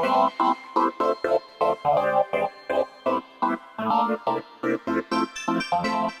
Thank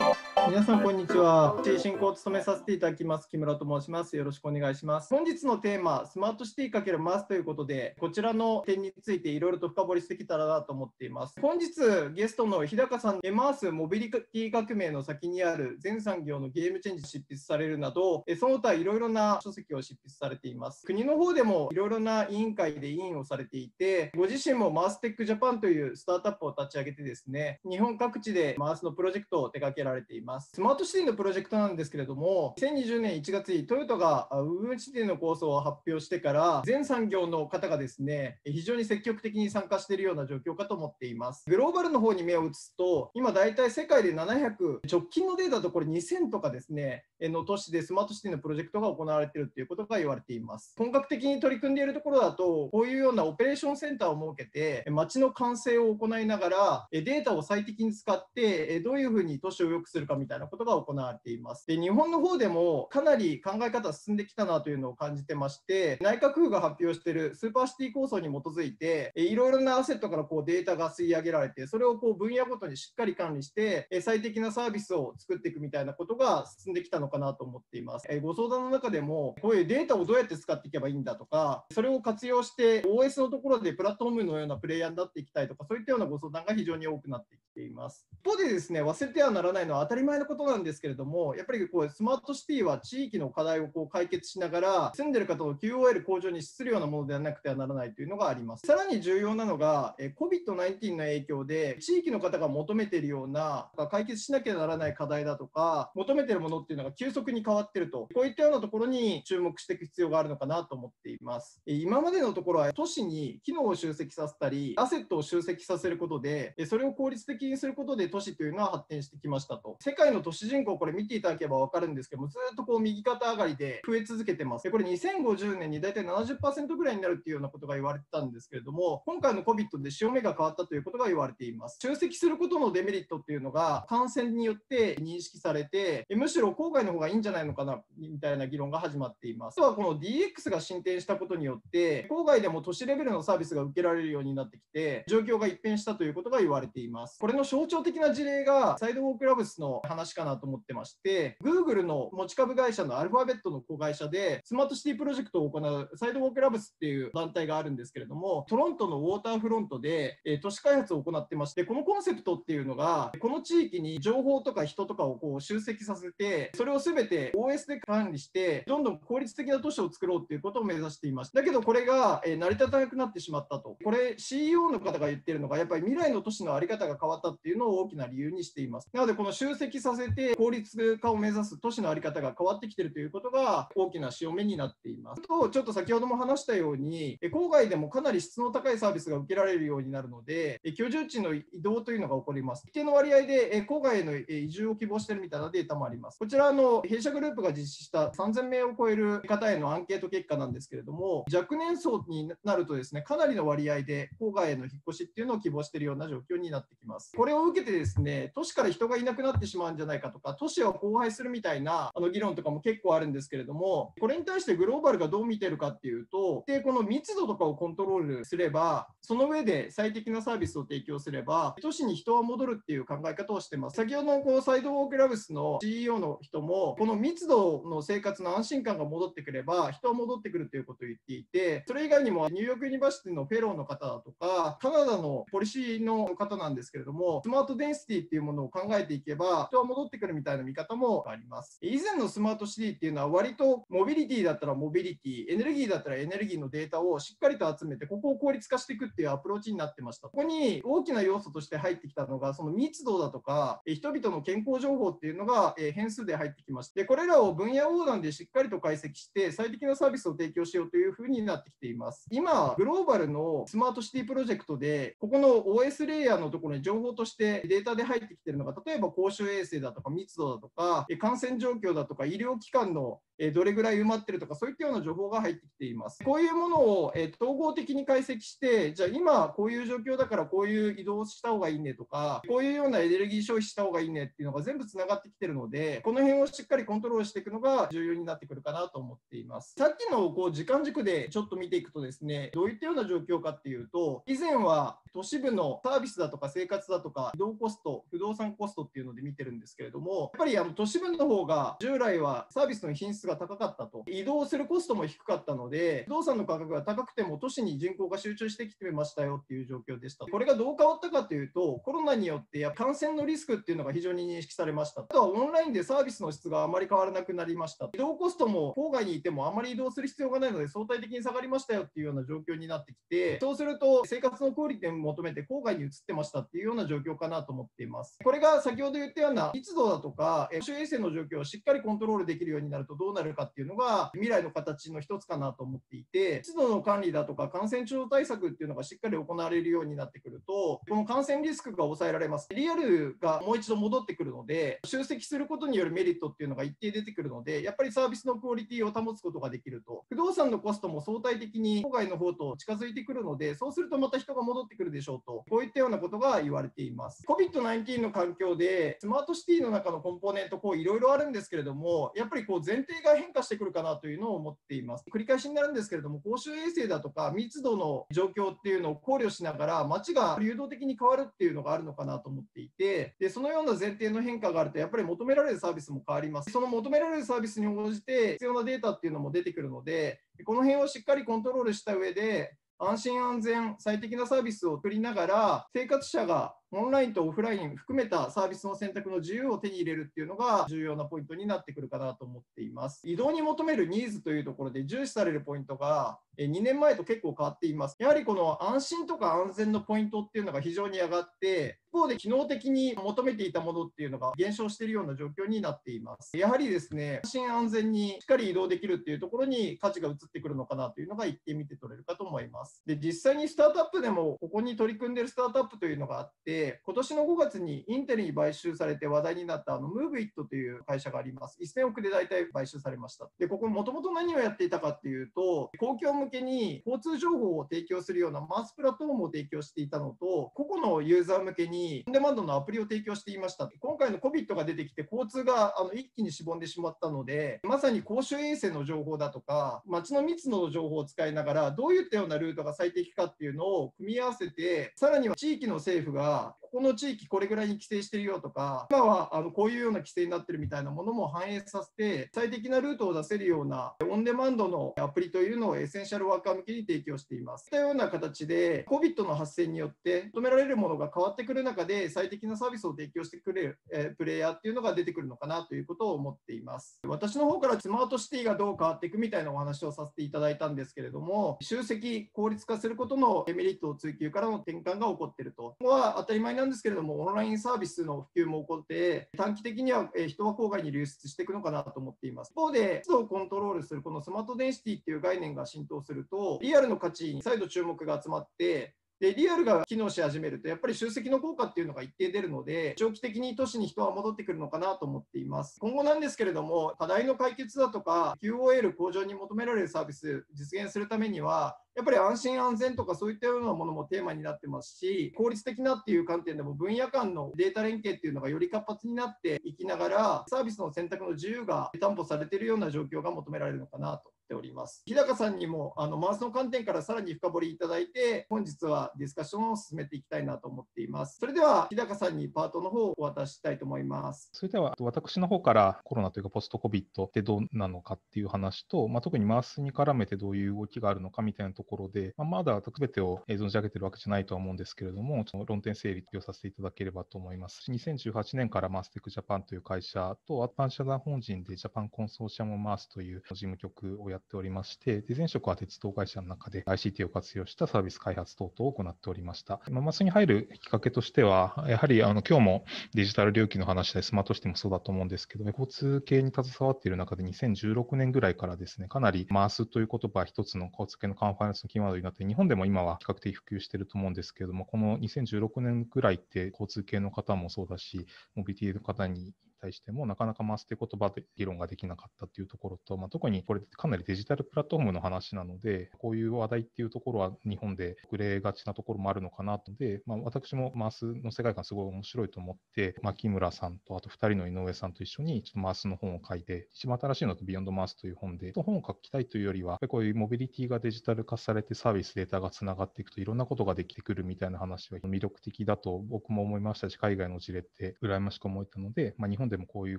you. 皆さんこんにちは。進行を務めさせていただきます木村と申します。よろしくお願いします。本日のテーマ、スマートシティ×マスということで、こちらの点についていろいろと深掘りしてきたらなと思っています。本日ゲストの日高さんエ、マースモビリティ革命の先にある全産業のゲームチェンジ執筆されるなど、その他いろいろな書籍を執筆されています。国の方でもいろいろな委員会で委員をされていて、ご自身もマーステックジャパンというスタートアップを立ち上げてですね、日本各地でマースのプロジェクトを手掛けられています。スマートシティのプロジェクトなんですけれども、2020年1月にトヨタがウーブンシティの構想を発表してから、全産業の方がですね、非常に積極的に参加しているような状況かと思っています。グローバルの方に目を移すと、今大体世界で700、直近のデータだとこれ2000とかですね、の都市でスマートシティのプロジェクトが行われているということが言われています。本格的に取り組んでいるところだと、こういうようなオペレーションセンターを設けて、街の管制を行いながら、データを最適に使って、どういうふうに都市を良くするかみたいなことが行われています。で日本の方でもかなり考え方進んできたなというのを感じてまして、内閣府が発表しているスーパーシティ構想に基づいて、いろいろなアセットからこうデータが吸い上げられて、それをこう分野ごとにしっかり管理して、最適なサービスを作っていくみたいなことが進んできたのかなと思っています。ご相談の中でも、こういうデータをどうやって使っていけばいいんだとか、それを活用して OS のところでプラットフォームのようなプレイヤーになっていきたいとか、そういったようなご相談が非常に多くなってきています。一方でですね、忘れてはならないのは当たり前のことなんですけれども、やっぱりこうスマートシティは地域の課題をこう解決しながら、住んでる方の QOL 向上に資するようなものではなくてはならないというのがあります。さらに重要なのが、COVID-19 の影響で、地域の方が求めているような、解決しなきゃならない課題だとか、求めているものっていうのが急速に変わってると、こういったようなところに注目していく必要があるのかなと思っています。今までのところは、都市に機能を集積させたり、アセットを集積させることで、それを効率的にすることで都市というのは発展してきましたと。世界の都市人口、これ見ていただければ分かるんですけども、ずっとこう右肩上がりで増え続けてます。でこれ2050年に大体70%ぐらいになるっていうようなことが言われてたんですけれども、今回の COVID で潮目が変わったということが言われています。集積することのデメリットっていうのが感染によって認識されて、むしろ郊外の方がいいんじゃないのかなみたいな議論が始まっています。あとはこの DX が進展したことによって、郊外でも都市レベルのサービスが受けられるようになってきて、状況が一変したということが言われています。これの象徴的な事例がサイドウォークラブスの話話かなと思ってまして、Google の持ち株会社のアルファベットの子会社で、スマートシティプロジェクトを行うサイドウォークラブスっていう団体があるんですけれども、トロントのウォーターフロントで、え都市開発を行ってまして、このコンセプトっていうのが、この地域に情報とか人とかをこう集積させて、それをすべて OS で管理して、どんどん効率的な都市を作ろうっていうことを目指しています。だけどこれが、え成り立たなくなってしまったと。これ CEO の方が言ってるのが、やっぱり未来の都市の在り方が変わったっていうのを大きな理由にしています。なので、この集積させて効率化を目指す都市の在り方が変わってきているということが大きな潮目になっています。と、ちょっと先ほども話したように、郊外でもかなり質の高いサービスが受けられるようになるので、居住地の移動というのが起こります。一定の割合で郊外への移住を希望しているみたいなデータもあります。こちらの弊社グループが実施した3000名を超える方へのアンケート結果なんですけれども、若年層になるとですね、かなりの割合で郊外への引っ越しっていうのを希望しているような状況になってきます。これを受けてですね、都市から人がいなくなってしまうんじゃないかとか、都市を荒廃するみたいなあの議論とかも結構あるんですけれども、これに対してグローバルがどう見てるかっていうと、でこの密度とかをコントロールすれば、その上で最適なサービスを提供すれば、都市に人は戻るっていう考え方をしてます。先ほどのこの Sidewalk Labs の CEO の人も、この密度の生活の安心感が戻ってくれば、人は戻ってくるということを言っていて、それ以外にも New York University のフェローの方だとか、カナダのポリシーの方なんですけれども、 smart density っていうものを考えていけば、人は戻ってくるみたいな見方もあります。以前のスマートシティっていうのは、割とモビリティだったらモビリティ、エネルギーだったらエネルギーのデータをしっかりと集めて、ここを効率化していくっていうアプローチになってました。ここに大きな要素として入ってきたのが、その密度だとか、人々の健康情報っていうのが変数で入ってきまして、これらを分野横断でしっかりと解析して、最適なサービスを提供しようというふうになってきています。今、グローバルのスマートシティプロジェクトで、ここの OS レイヤーのところに情報としてデータで入ってきてるのが、例えば公衆衛生だとか密度だとか、感染状況だとか、医療機関のどれぐらい埋まってるとか、そういったような情報が入ってきています。こういうものを統合的に解析して、じゃあ今こういう状況だからこういう移動した方がいいねとか、こういうようなエネルギー消費した方がいいねっていうのが全部つながってきてるので、この辺をしっかりコントロールしていくのが重要になってくるかなと思っています。さっきのこう時間軸でちょっと見ていくとですね、どういったような状況かっていうと、以前は都市部のサービスだとか生活だとか移動コスト、不動産コストっていうので見てるんですですけれども、やっぱりあの都市部の方が従来はサービスの品質が高かったと、移動するコストも低かったので、不動産の価格が高くても都市に人口が集中してきてましたよっていう状況でした。これがどう変わったかというと、コロナによってや感染のリスクっていうのが非常に認識されました。あとはオンラインでサービスの質があまり変わらなくなりました。移動コストも郊外にいてもあまり移動する必要がないので相対的に下がりましたよっていうような状況になってきて、そうすると生活のクオリティを求めて郊外に移ってましたっていうような状況かなと思っています。これが先ほど言ったような密度だとか、公衆衛生の状況をしっかりコントロールできるようになるとどうなるかっていうのが未来の形の一つかなと思っていて、湿度の管理だとか感染症対策っていうのがしっかり行われるようになってくると、この感染リスクが抑えられます。リアルがもう一度戻ってくるので、集積することによるメリットっていうのが一定出てくるので、やっぱりサービスのクオリティを保つことができると。不動産のコストも相対的に郊外の方と近づいてくるので、そうするとまた人が戻ってくるでしょうと。こういったようなことが言われています。COVID-19 の環境で、スマートシティの中のコンポーネント、こういろいろあるんですけれども、やっぱりこう前提が変化してくるかなというのを思っています。繰り返しになるんですけれども、公衆衛生だとか密度の状況っていうのを考慮しながら、街が流動的に変わるっていうのがあるのかなと思っていて、でそのような前提の変化があると、やっぱり求められるサービスも変わります。その求められるサービスに応じて必要なデータっていうのも出てくるので、この辺をしっかりコントロールした上で、安心安全、最適なサービスを送りながら、生活者がオンラインとオフライン含めたサービスの選択の自由を手に入れるっていうのが重要なポイントになってくるかなと思っています。移動に求めるニーズというところで重視されるポイントが2年前と結構変わっています。やはりこの安心とか安全のポイントっていうのが非常に上がって、一方で機能的に求めていたものっていうのが減少しているような状況になっています。やはりですね、安心安全にしっかり移動できるっていうところに価値が移ってくるのかなというのが一見見て取れるかと思います。で、実際にスタートアップでもここに取り組んでいるスタートアップというのがあって、で今年の5月にインテルに買収されて話題になったあの MoveIt という会社があります。1000億で大体買収されました。で、ここもともと何をやっていたかっていうと、公共向けに交通情報を提供するようなマスプラットフォームを提供していたのと、個々のユーザー向けにオンデマンドのアプリを提供していました。今回の COVID が出てきて交通があの一気にしぼんでしまったので、まさに公衆衛生の情報だとか、街の密度の情報を使いながら、どういったようなルートが最適かっていうのを組み合わせて、さらには地域の政府が example. ここの地域これぐらいに規制してるよとか、今はあのこういうような規制になってるみたいなものも反映させて、最適なルートを出せるようなオンデマンドのアプリというのをエッセンシャルワーカー向けに提供しています。といったような形で、COVID の発生によって求められるものが変わってくる中で、最適なサービスを提供してくれる、えプレイヤーっていうのが出てくるのかなということを思っています。私の方からスマートシティがどう変わっていくみたいなお話をさせていただいたんですけれども、集積、効率化することのメリットを追求からの転換が起こっていると。ここは当たり前なんですけれども、オンラインサービスの普及も起こって、短期的には人は郊外に流出していくのかなと思っています。一方で、湿度をコントロールするこのスマートデンシティっていう概念が浸透すると、リアルの価値に再度注目が集まって、でリアルが機能し始めると、やっぱり集積の効果っていうのが一定出るので、長期的に都市に人は戻ってくるのかなと思っています。今後なんですけれども、課題の解決だとか、QOL 向上に求められるサービス実現するためには、やっぱり安心安全とかそういったようなものもテーマになってますし、効率的なっていう観点でも分野間のデータ連携っていうのがより活発になっていきながら、サービスの選択の自由が担保されているような状況が求められるのかなとております。日高さんにもあのマウスの観点からさらに深掘りいただいて、本日はディスカッションを進めていきたいなと思っています。それでは日高さんにパートの方をお渡ししたいと思います。それでは私の方からコロナというかポストコビットってどうなのかっていう話と、まあ、特にマウスに絡めてどういう動きがあるのかみたいなところで、まあ、まだ全てを存じ上げてるわけじゃないとは思うんですけれども、その論点整理をさせていただければと思います。2018年からマステックジャパンという会社と、一般社団法人でジャパンコンソーシアムマースという事務局をややっておりまして、で前職は鉄道会社の中で ICT を活用したサービス開発等々を行っておりました。まあ、それに入るきっかけとしては、やはりあの今日もデジタル領域の話でスマートシティもそうだと思うんですけど、交通系に携わっている中で2016年ぐらいからですね、かなり MaaS という言葉一つの交通系のカンファレンスのキーワードになって、日本でも今は比較的普及していると思うんですけれども、この2016年ぐらいって交通系の方もそうだし、モビリティの方に対しても、なかなか MaaS という言葉で議論ができなかったというところと、まあ、特にこれかなりデジタルプラットフォームの話なので、こういう話題っていうところは日本で遅れがちなところもあるのかなと。で、まあ、私も MaaS の世界観すごい面白いと思って、牧村さんとあと2人の井上さんと一緒にちょっと MaaS の本を書いて、一番新しいのと Beyond MaaS という本で、本を書きたいというよりは、こういうモビリティがデジタル化されてサービス、データがつながっていくといろんなことができてくるみたいな話は魅力的だと僕も思いましたし、海外の事例って羨ましく思えたので、まあ、日本でもこういう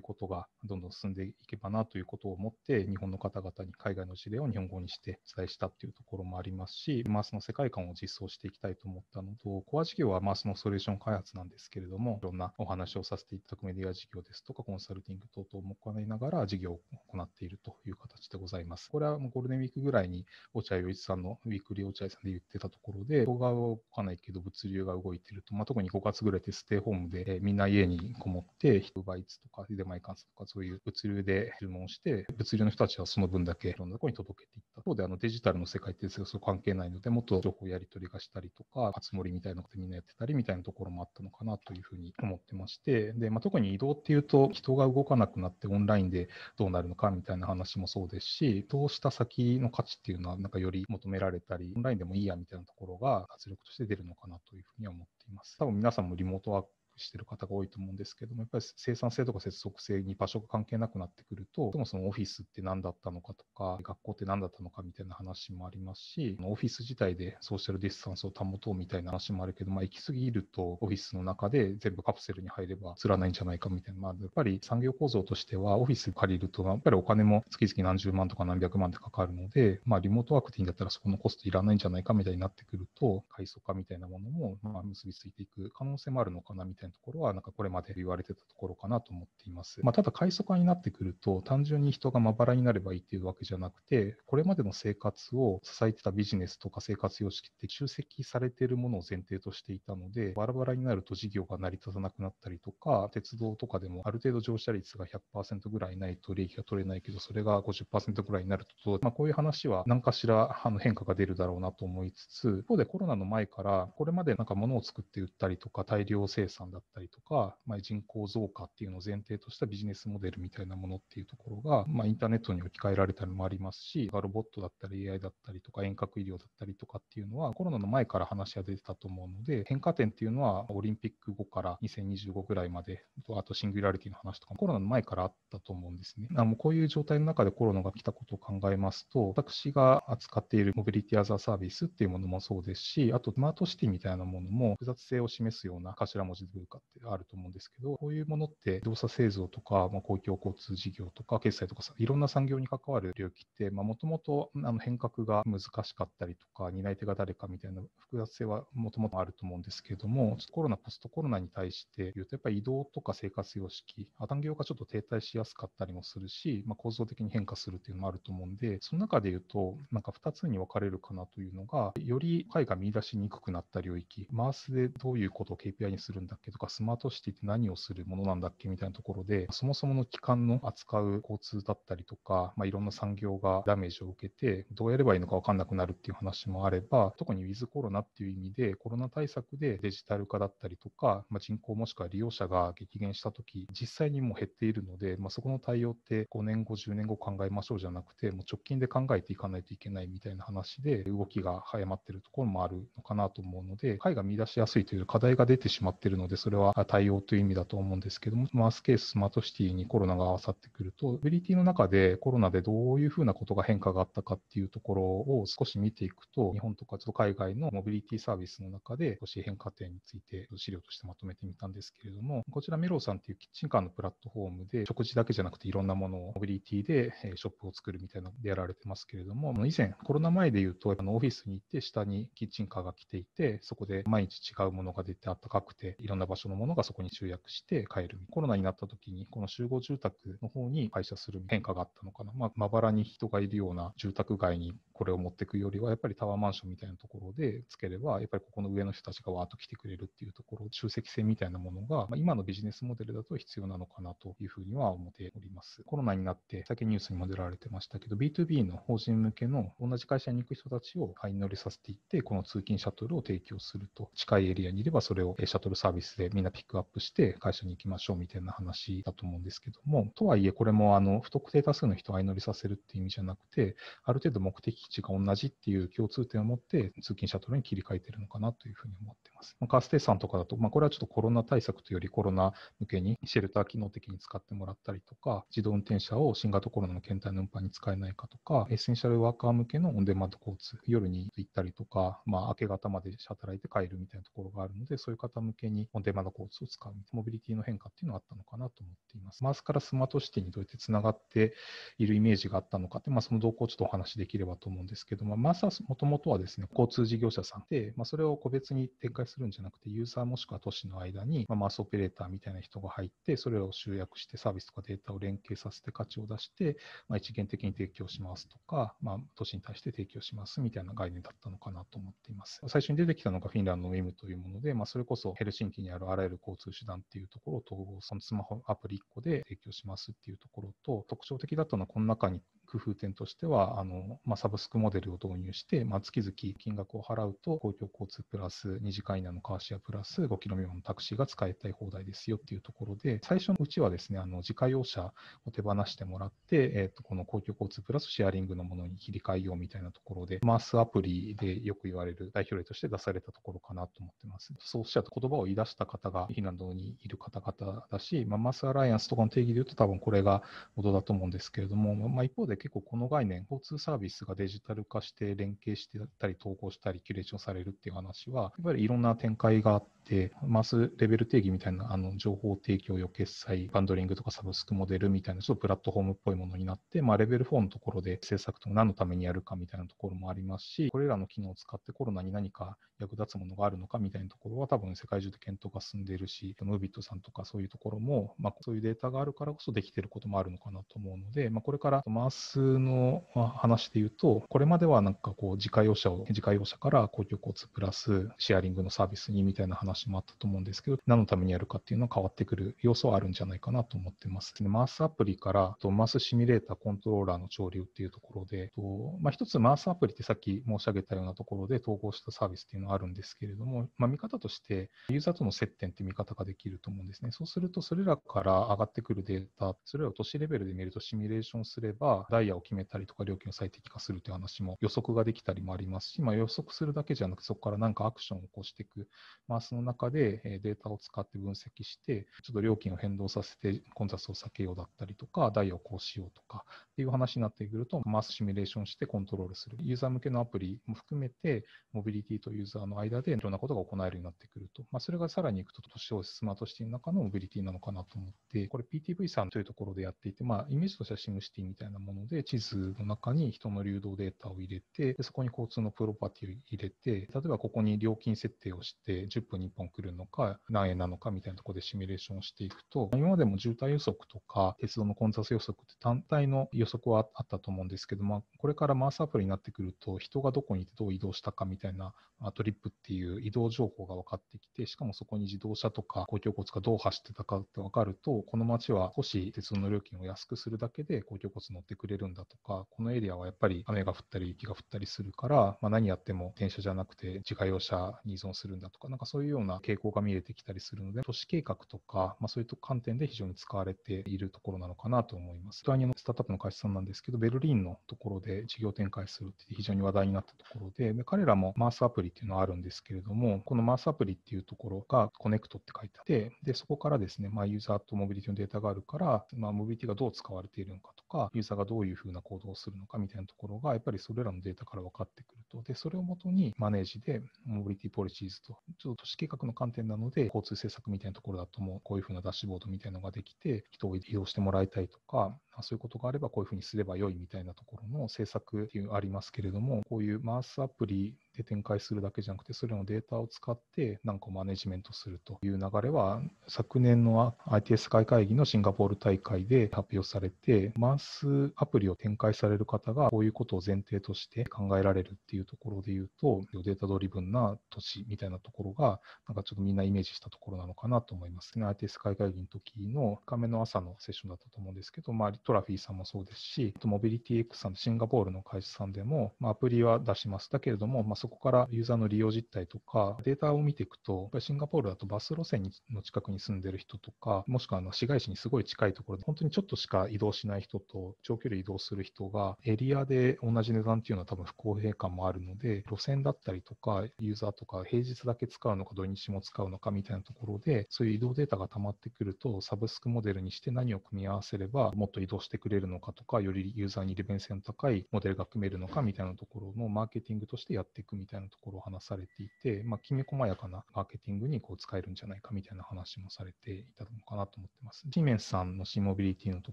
ことがどんどん進んでいけばなということを思って、日本の方々に海外の事例を日本語にしてお伝えしたっていうところもありますし、マースの世界観を実装していきたいと思ったのと、コア事業はマースのソリューション開発なんですけれども、いろんなお話をさせていただくメディア事業ですとか、コンサルティング等々も行いながら事業を行っているという形でございます。これはもうゴールデンウィークぐらいに落合陽一さんのウィークリー落合さんで言ってたところで、動画は動かないけど物流が動いてると、まあ、特に5月ぐらいでステイホームで、えー、みんな家にこもって、人バイツとか、デマイカンスとか、そういう物流で注文して、物流の人たちはその分だけいろんなところに届けていった。そうで、あのデジタルの世界ってそこ関係ないので、もっと情報やり取りがしたりとか、集まりみたいなことみんなやってたりみたいなところもあったのかなというふうに思ってまして、で、まあ、特に移動っていうと、人が動かなくなってオンラインでどうなるのかみたいな話もそうですし、どうした先の価値っていうのは、なんかより求められたり、オンラインでもいいやみたいなところが圧力として出るのかなというふうに思っています。多分皆さんもリモートワークしてる方が多いと思うんですけども、やっぱり生産性とか接続性に場所が関係なくなってくると、そもそもオフィスって何だったのかとか、学校って何だったのかみたいな話もありますし、オフィス自体でソーシャルディスタンスを保とうみたいな話もあるけど、まあ、行き過ぎると、オフィスの中で全部カプセルに入れば釣らないんじゃないかみたいな、まあ、やっぱり産業構造としては、オフィス借りると、やっぱりお金も月々何十万とか何百万ってかかるので、まあ、リモートワークでいいんだったらそこのコストいらないんじゃないかみたいになってくると、階層化みたいなものも、まあ、結びついていく可能性もあるのかなみたいなところは、なんかこれまで言われてたところかなと思っています。まあ、ただ、快速化になってくると、単純に人がまばらになればいいっていうわけじゃなくて、これまでの生活を支えてたビジネスとか生活様式って集積されているものを前提としていたので、バラバラになると事業が成り立たなくなったりとか、鉄道とかでもある程度乗車率が100%ぐらいないと利益が取れないけど、それが50%ぐらいになると、まあ、こういう話は何かしらあの変化が出るだろうなと思いつつ、一方でコロナの前から、これまでなんか物を作って売ったりとか、大量生産だだったりとか、まあ、人口増加っていうのを前提としたビジネスモデルみたいなものっていうところが、まあ、インターネットに置き換えられたりもありますし、ロボットだったり AI だったりとか遠隔医療だったりとかっていうのはコロナの前から話が出てたと思うので、変化点っていうのはオリンピック後から2025ぐらいまで、あとシングラリティの話とかコロナの前からあったと思うんですね。あのこういう状態の中でコロナが来たことを考えますと、私が扱っているモビリティアザーサービスっていうものもそうですし、あとスマートシティみたいなものも複雑性を示すような頭文字で文化ってあると思うんですけど、こういうものって動作製造とか、まあ、公共交通事業とか、決済とかいろんな産業に関わる領域って、もともと変革が難しかったりとか、担い手が誰かみたいな複雑性はもともとあると思うんですけども、ちょっとコロナ、ポストコロナに対して言うと、やっぱり移動とか生活様式、産業がちょっと停滞しやすかったりもするし、まあ、構造的に変化するっていうのもあると思うんで、その中で言うと、なんか2つに分かれるかなというのが、より解が見出しにくくなった領域、マースでどういうことを KPI にするんだっけとか、スマートシティって何をするものなんだっけみたいなところで、そもそもの機関の扱う交通だったりとか、まあ、いろんな産業がダメージを受けて、どうやればいいのか分かんなくなるっていう話もあれば、特にウィズコロナっていう意味で、コロナ対策でデジタル化だったりとか、まあ、人口もしくは利用者が激減したとき、実際にもう減っているので、まあ、そこの対応って5年後、10年後考えましょうじゃなくて、もう直近で考えていかないといけないみたいな話で、動きが早まってるところもあるのかなと思うので、解が見出しやすいという課題が出てしまっているので、それは対応という意味だと思うんですけども、マースケース、スマートシティにコロナが合わさってくると、ビリティの中でコロナでどういうふうなことが変化があったかっていうところを少し見ていくと、日本とかちょっと海外のモビリティサービスの中で少し変化点について資料としてまとめてみたんですけれども、こちらメローさんっていうキッチンカーのプラットフォームで、食事だけじゃなくていろんなものをモビリティでショップを作るみたいなのでやられてますけれども、以前コロナ前で言うと、あのオフィスに行って下にキッチンカーが来ていて、そこで毎日違うものが出てあったかくて、いろんな場所のものがそこに集約して帰る。コロナになった時に、この集合住宅の方に配車する変化があったのかな。まあ、まばらに人がいるような住宅街にこれを持っていくよりは、やっぱりタワーマンションみたいなところでつければ、やっぱりここの上の人たちがわーっと来てくれるっていうところ、集積性みたいなものが、まあ、今のビジネスモデルだと必要なのかなというふうには思っております。コロナになって、先ニュースにも出られてましたけど、B2B の法人向けの同じ会社に行く人たちを相乗りさせていって、この通勤シャトルを提供すると、近いエリアにいればそれをシャトルサービスでみんなピックアップして会社に行きましょうみたいな話だと思うんですけども、とはいえこれもあの不特定多数の人を相乗りさせるっていう意味じゃなくて、ある程度目的地が同じっていう共通点を持って通勤シャトルに切り替えてるのかなというふうに思っています。カーステイさんとかだと、まあ、これはちょっとコロナ対策というよりコロナ向けにシェルター機能的に使ってもらったりとか、自動運転車を新型コロナの検体の運搬に使えないかとか、エッセンシャルワーカー向けのオンデマンド交通、夜に行ったりとか、まあ、明け方まで働いて帰るみたいなところがあるので、そういう方向けにオンデマンド交通を使う、モビリティの変化っていうのがあったのかなと思っています。マースからスマートシティにどうやってつながっているイメージがあったのかって、まあ、その動向をちょっとお話しできればと思うんですけども、マースはもともとはですね、交通事業者さんで、まあ、それを個別に展開するんじゃなくて、ユーザーもしくは都市の間に、まあ、マースオペレーターみたいな人が入って、それを集約してサービスとかデータを連携させて価値を出して、まあ、一元的に提供しますとか、まあ、都市に対して提供しますみたいな概念だったのかなと思っています。最初に出てきたのがフィンランドの M というもので、まあ、それこそヘルシンキにあるあらゆる交通手段っていうところを統合、そのスマホアプリ1個で提供しますっていうところと、特徴的だったのはこの中に工夫点としては、あのまあ、サブスクモデルを導入して、まあ、月々金額を払うと、公共交通プラス2時間以内のカーシェアプラス5キロ未満のタクシーが使いたい放題ですよっていうところで、最初のうちはですね、あの自家用車を手放してもらって、えー、とこの公共交通プラスシェアリングのものに切り替えようみたいなところで、マースアプリでよく言われる代表例として出されたところかなと思ってます。そうおっしゃった言葉を言い出した方がフィンランドにいる方々だし、まあ、マースアライアンスとかの定義で言うと多分これが元だと思うんですけれども、まあ、一方で結構この概念交通サービスがデジタル化して連携してたり、統合したり、キュレーションされるっていう話は、やっぱりいろんな展開があって、マスレベル定義みたいなあの情報提供用決済、バンドリングとかサブスクモデルみたいな、ちょっとプラットフォームっぽいものになって、まあ、レベル4のところで政策と何のためにやるかみたいなところもありますし、これらの機能を使ってコロナに何か役立つものがあるのかみたいなところは多分世界中で検討が進んでいるし、ムービットさんとかそういうところも、まあ、そういうデータがあるからこそできていることもあるのかなと思うので、まあ、これからマースの話で言うと、これまではなんかこう自家用車を、自家用車から公共交通プラスシェアリングのサービスにみたいな話もあったと思うんですけど、何のためにやるかっていうのは変わってくる要素はあるんじゃないかなと思ってます。マースアプリからとマースシミュレーターコントローラーの潮流っていうところで、とまあ、一つマースアプリってさっき申し上げたようなところで統合したサービスっていうのはあるんですけれども、まあ、見方としてユーザーとの接点って見方ができると思うんですね。そうすると、それらから上がってくるデータ、それを都市レベルで見るとシミュレーションすれば、ダイヤを決めたりとか料金を最適化するという話も予測ができたりもありますし、まあ、予測するだけじゃなくて、そこから何かアクションを起こしていく、マースのの中でデータを使って分析して、ちょっと料金を変動させて混雑を避けようだったりとか、ダイヤをこうしようとかっていう話になってくると、マースシミュレーションしてコントロールする。ユーザー向けのアプリも含めて、モビリティとユーザーの間でいろんなことが行えるようになってくると。まあ、それがさらにいくと、都市オスマートシティの中のモビリティなのかなと思って、これ PTV さんというところでやっていて、まあ、イメージとしてはシムシティみたいなもので、地図の中に人の流動データを入れて、そこに交通のプロパティを入れて、例えばここに料金設定をして、10分に1本来るのか、何円なのかみたいなところでシミュレーションしていくと、今までも渋滞予測とか、鉄道の混雑予測って単体の予測はあったと思うんですけども、これからマースアプリになってくると、人がどこにいてどう移動したかみたいなトリップっていう移動情報が分かってきて、しかもそこに自動車とか公共交通がどう走ってたかって分かると、この街は少し鉄道の料金を安くするだけで公共交通乗ってくれるんだとか、このエリアはやっぱり雨が降ったり雪が降ったりするから、まあ、何やっても電車じゃなくて自家用車に依存するんだとか、なんかそういうようような傾向が見えてきたりするので、都市計画とか、まあ、そういう観点で非常に使われているところなのかなと思います。リトアニアのスタートアップの会社さんなんですけど、ベルリンのところで事業展開するって非常に話題になったところで、で彼らも MaaS アプリっていうのはあるんですけれども、この MaaS アプリっていうところが connect って書いてあって、でそこからですね、まあ、ユーザーとモビリティのデータがあるから、まあ、モビリティがどう使われているのかとか、ユーザーがどういうふうな行動をするのかみたいなところが、やっぱりそれらのデータから分かってくると。で、それをもとに manage で、 mobility policies と、ちょっと都市計画の観点なので、交通政策みたいなところだとも、こういうふうなダッシュボードみたいなのができて、人を移動してもらいたいとか、そういうことがあればこういうふうにすればよいみたいなところの政策っていうありますけれども、こういう MaaS アプリって展開するだけじゃなくて、それのデータを使って何かをマネジメントするという流れは、昨年の IT 世界会議のシンガポール大会で発表されて、 MaaS アプリを展開される方がこういうことを前提として考えられるっていうところで言うと、データドリブンな都市みたいなところが、なんかちょっとみんなイメージしたところなのかなと思いますね。IT 世界会議の時の2日目の朝のセッションだったと思うんですけど、まあ、トラフィーさんもそうですし、モビリティ X さん、シンガポールの会社さんでも、まあ、アプリは出します。だけれども、まあ、そこからユーザーの利用実態とか、データを見ていくと、やっぱりシンガポールだとバス路線の近くに住んでる人とか、もしくはあの市街地にすごい近いところで、本当にちょっとしか移動しない人と、長距離移動する人が、エリアで同じ値段っていうのは多分不公平感もあるので、路線だったりとか、ユーザーとか、平日だけ使うのか、土日も使うのかみたいなところで、そういう移動データが溜まってくると、サブスクモデルにして何を組み合わせれば、もっと移動してくれるのかとか、よりユーザーに利便性の高いモデルが組めるのかみたいなところのマーケティングとしてやっていくみたいなところを話されていて、まあ、きめ細やかなマーケティングにこう使えるんじゃないかみたいな話もされていたのかなと思ってます。シーメンスさんの新モビリティのと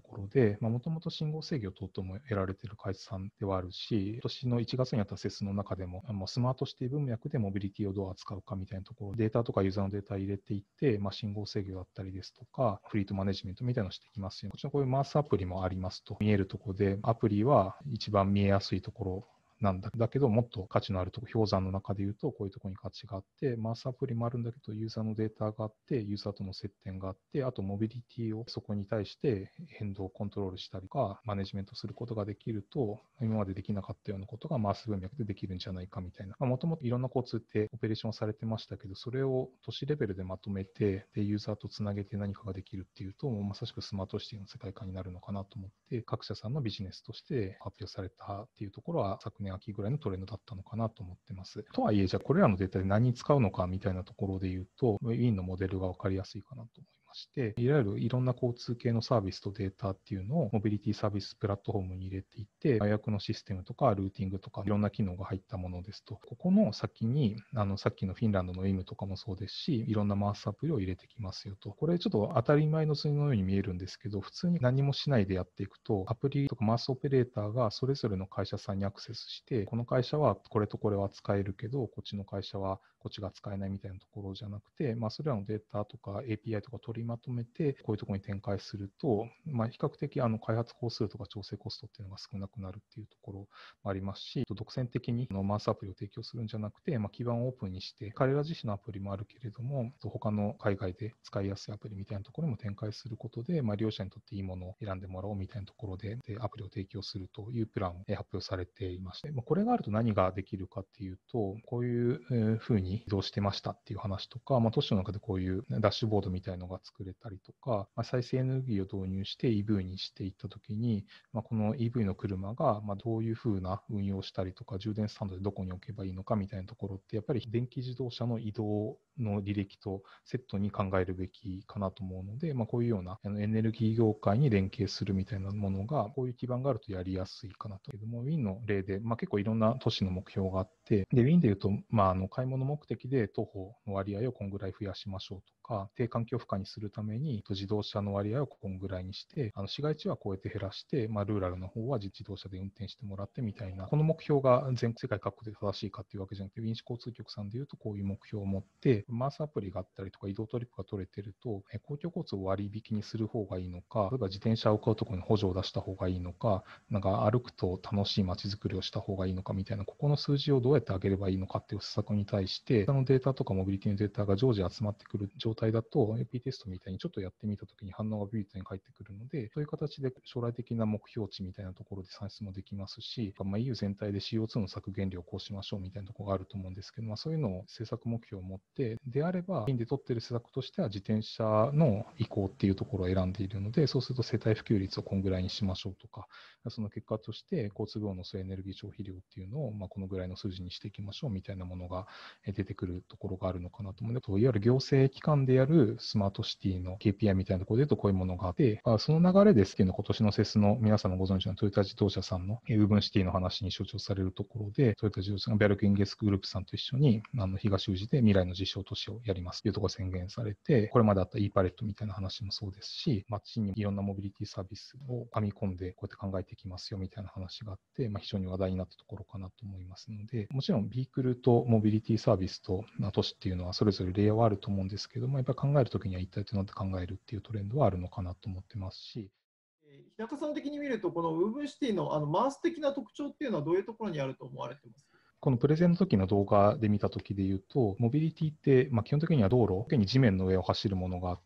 ころで、もともと信号制御等々も得られている会社さんではあるし、今年の1月にあったセスの中でも、もスマートシティ文脈でモビリティをどう扱うかみたいなところ、データとかユーザーのデータ入れていって、まあ、信号制御だったりですとか、フリートマネジメントみたいなのをしていきますよ。こちらこういうマースアプリもありますと。見えるところで、アプリは一番見えやすいところなんだけど、もっと価値のあるとこ、氷山の中で言うと、こういうとこに価値があって、マースアプリもあるんだけど、ユーザーのデータがあって、ユーザーとの接点があって、あとモビリティをそこに対して変動をコントロールしたりとか、マネジメントすることができると、今までできなかったようなことがマース文脈でできるんじゃないかみたいな。もともといろんな交通ってオペレーションされてましたけど、それを都市レベルでまとめて、で、ユーザーとつなげて何かができるっていうと、もうまさしくスマートシティの世界観になるのかなと思って、各社さんのビジネスとして発表されたっていうところは、昨年秋ぐらいのトレンドだったのかなと思ってます。とはいえ、じゃあこれらのデータで何に使うのかみたいなところで言うと、ウィンのモデルが分かりやすいかなと思います。して、いわゆるいろんな交通系のサービスとデータっていうのをモビリティサービスプラットフォームに入れていて、予約のシステムとかルーティングとかいろんな機能が入ったものですと、ここの先に、あのさっきのフィンランドの M とかもそうですし、いろんなマースアプリを入れてきますよと。これちょっと当たり前の数のように見えるんですけど、普通に何もしないでやっていくと、アプリとかマースオペレーターがそれぞれの会社さんにアクセスして、この会社はこれとこれは使えるけど、こっちの会社はこっちが使えないみたいなところじゃなくて、まあ、それらのデータとか API とか取りまとめて、こういうところに展開すると、まあ、比較的あの開発工数とか調整コストっていうのが少なくなるっていうところもありますし、独占的にのマースアプリを提供するんじゃなくて、まあ、基盤をオープンにして、彼ら自身のアプリもあるけれども、他の海外で使いやすいアプリみたいなところにも展開することで、まあ、利用者にとっていいものを選んでもらおうみたいなところで、でアプリを提供するというプランを発表されていまして、まあ、これがあると何ができるかっていうと、こういうふうにに移動してましたっていう話とか、まあ、都市の中でこういうダッシュボードみたいのが作れたりとか、まあ、再生エネルギーを導入して EV にしていったときに、まあ、この EV の車がまどういうふうな運用したりとか、充電スタンドでどこに置けばいいのかみたいなところって、やっぱり電気自動車の移動の履歴とセットに考えるべきかなと思うので、まあ、こういうようなエネルギー業界に連携するみたいなものが、こういう基盤があるとやりやすいかなと。けども、Win の例で、まあ、結構いろんな都市の目標があって、で、Win で言うと、まあ、あの買い物目目的で徒歩の割合をこんぐらい増やしましょうとか、低環境負荷にするために自動車の割合をこんぐらいにして、あの市街地はこうやって減らして、まあ、ルーラルの方は自動車で運転してもらってみたいな、この目標が全世界各国で正しいかっていうわけじゃなくて、ウィンシ交通局さんで言うとこういう目標を持って、マースアプリがあったりとか移動トリップが取れてると、公共交通を割引にする方がいいのか、例えば自転車を買うところに補助を出した方がいいのか、なんか歩くと楽しい街づくりをした方がいいのかみたいな、ここの数字をどうやって上げればいいのかっていう施策に対して、そのデータとかモビリティのデータが常時集まってくる状態だと、AP テストみたいにちょっとやってみたときに反応がビュートに返ってくるので、そういう形で将来的な目標値みたいなところで算出もできますし、まあ、EU 全体で CO2 の削減量をこうしましょうみたいなところがあると思うんですけど、まあ、そういうのを政策目標を持って、であれば、インで取ってる施策としては自転車の移行っていうところを選んでいるので、そうすると世帯普及率をこんぐらいにしましょうとか、その結果として交通業の総エネルギー消費量っていうのを、まあ、このぐらいの数字にしていきましょうみたいなものが出出てくるところがあるのかなと思うので、いわゆる行政機関でやるスマートシティの KPI みたいなところで言うとこういうものがあって、あその流れですっていうのは今年のセスの皆さんのご存知のトヨタ自動車さんのウーブンシティの話に象徴されるところで、トヨタ自動車がビャルケンゲスクグループさんと一緒にあの東宇治で未来の実証都市をやりますというところ宣言されて、これまであった e パレットみたいな話もそうですし、街にいろんなモビリティサービスを編み込んでこうやって考えていきますよみたいな話があって、まあ、非常に話題になったところかなと思いますので、もちろんビークルとモビリティサービスと都市っていうのはそれぞれレイヤーはあると思うんですけども、やっぱり考えるときには一体となって考えるっていうトレンドはあるのかなと思ってますし、日高さん的に見ると、このウーブンシティのあのマース的な特徴っていうのは、どういうところにあると思われてます？このプレゼンの時の動画で見た時で言うと、モビリティって、まあ、基本的には道路、特に地面の上を走るものがあっ、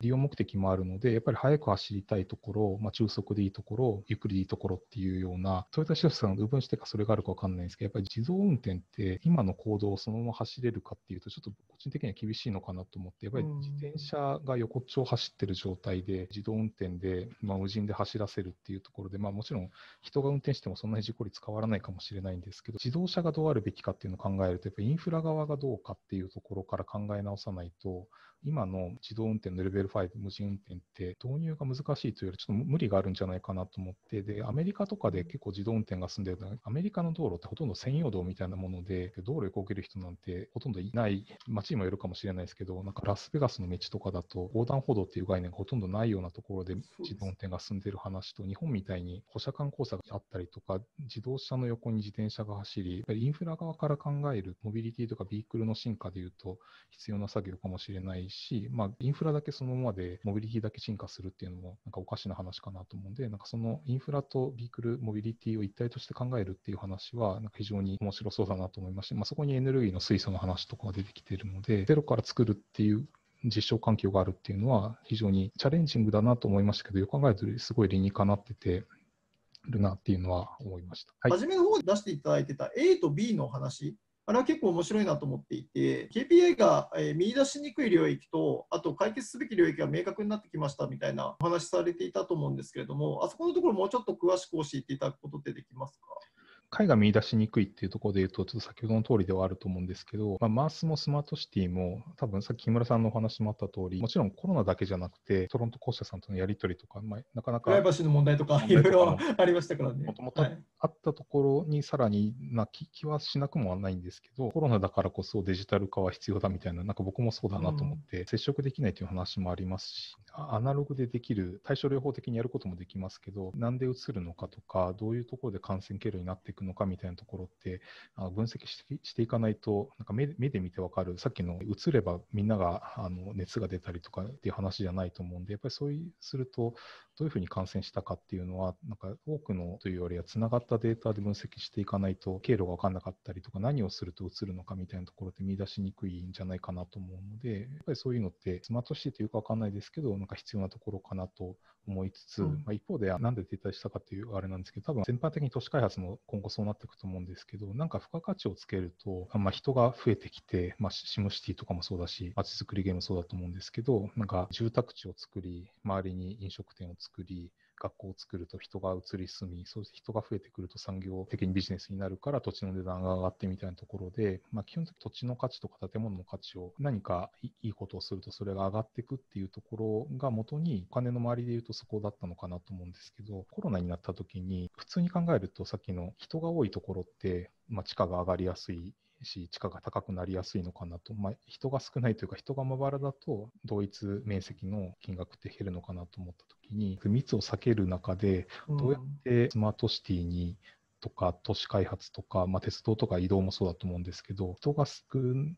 利用目的もあるので、やっぱり速く走りたいところ、まあ、中速でいいところ、ゆっくりでいいところっていうような、トヨタ自動車さんの部分してかそれがあるか分かんないんですけど、やっぱり自動運転って今の行動をそのまま走れるかっていうと、ちょっと個人的には厳しいのかなと思って、やっぱり自転車が横っちょを走ってる状態で、自動運転で、まあ、無人で走らせるっていうところで、まあ、もちろん人が運転してもそんなに事故率変わらないかもしれないんですけど、自動車がどうあるべきかっていうのを考えると、やっぱりインフラ側がどうかっていうところから考え直さないと、今の自動運転のレベル5無人運転って導入が難しいというよりちょっと無理があるんじゃないかなと思って、で、アメリカとかで結構自動運転が進んでるアメリカの道路ってほとんど専用道みたいなもので、道路横切る人なんてほとんどいない、街にもよるかもしれないですけど、なんかラスベガスの道とかだと横断歩道っていう概念がほとんどないようなところで自動運転が進んでる話と、日本みたいに歩車間交差があったりとか、自動車の横に自転車が走り、やっぱりインフラ側から考えるモビリティとかビークルの進化でいうと必要な作業かもしれないし、まあ、インフラだけそのままで、モビリティだけ進化するっていうのも、なんかおかしな話かなと思うんで、なんかそのインフラとビークル、モビリティを一体として考えるっていう話は、なんか非常に面白そうだなと思いまして、まあ、そこにエネルギーの水素の話とかが出てきているので、ゼロから作るっていう実証環境があるっていうのは、非常にチャレンジングだなと思いましたけど、よく考えるとすごい理にかなってて、るなっていうのは思いました。はい、初めの方で出していただいてた A と B の話あれは結構面白いなと思っていて、KPI が、え、見出しにくい領域と、あと解決すべき領域が明確になってきましたみたいなお話されていたと思うんですけれども、あそこのところもうちょっと詳しく教えていただくことってできますか？解が見出しにくいっていうところで言うと、ちょっと先ほどの通りではあると思うんですけど、まあ、マースもスマートシティも、多分さっき木村さんのお話もあった通り、もちろんコロナだけじゃなくて、トロント校舎さんとのやり取りとか、まあ、なかなか。プライバシーの問題とか、いろいろありましたからね。もともとあったところにさらにな気気はしなくもはないんですけど、コロナだからこそデジタル化は必要だみたいな、なんか僕もそうだなと思って、うん、接触できないという話もありますし、アナログでできる、対処療法的にやることもできますけど、なんでうつるのかとか、どういうところで感染経路になっていくのかみたいなところってあの分析していかないと、なんか目で見てわかる、さっきの映ればみんながあの熱が出たりとかっていう話じゃないと思うんで、やっぱりそうすると、どういうふうに感染したかっていうのは、なんか多くのというよりは、つながったデータで分析していかないと、経路が分かんなかったりとか、何をすると映るのかみたいなところって見出しにくいんじゃないかなと思うので、やっぱりそういうのって、スマートシティというか分かんないですけど、なんか必要なところかなと思いつつ、うん、まあ、一方で、なんで撤退したかっていうあれなんですけど、多分全般的に都市開発も今後そうなっていくと思うんですけど、なんか付加価値をつけると、まあ、人が増えてきて、まあ、シムシティとかもそうだし、街づくりゲームもそうだと思うんですけど、なんか住宅地を作り、周りに飲食店を作作り、学校を作ると人が移り住み、そう人が増えてくると産業的にビジネスになるから土地の値段が上がってみたいなところで、まあ、基本的に土地の価値とか建物の価値を何かいいことをするとそれが上がっていくっていうところが元にお金の周りで言うとそこだったのかなと思うんですけど、コロナになった時に普通に考えるとさっきの人が多いところって、まあ、地価が上がりやすいし、地価が高くなりやすいのかなと、まあ、人が少ないというか、人がまばらだと、同一面積の金額って減るのかなと思ったときに、密を避ける中で、どうやってスマートシティにとか都市開発とか、まあ、鉄道とか移動もそうだと思うんですけど、人が少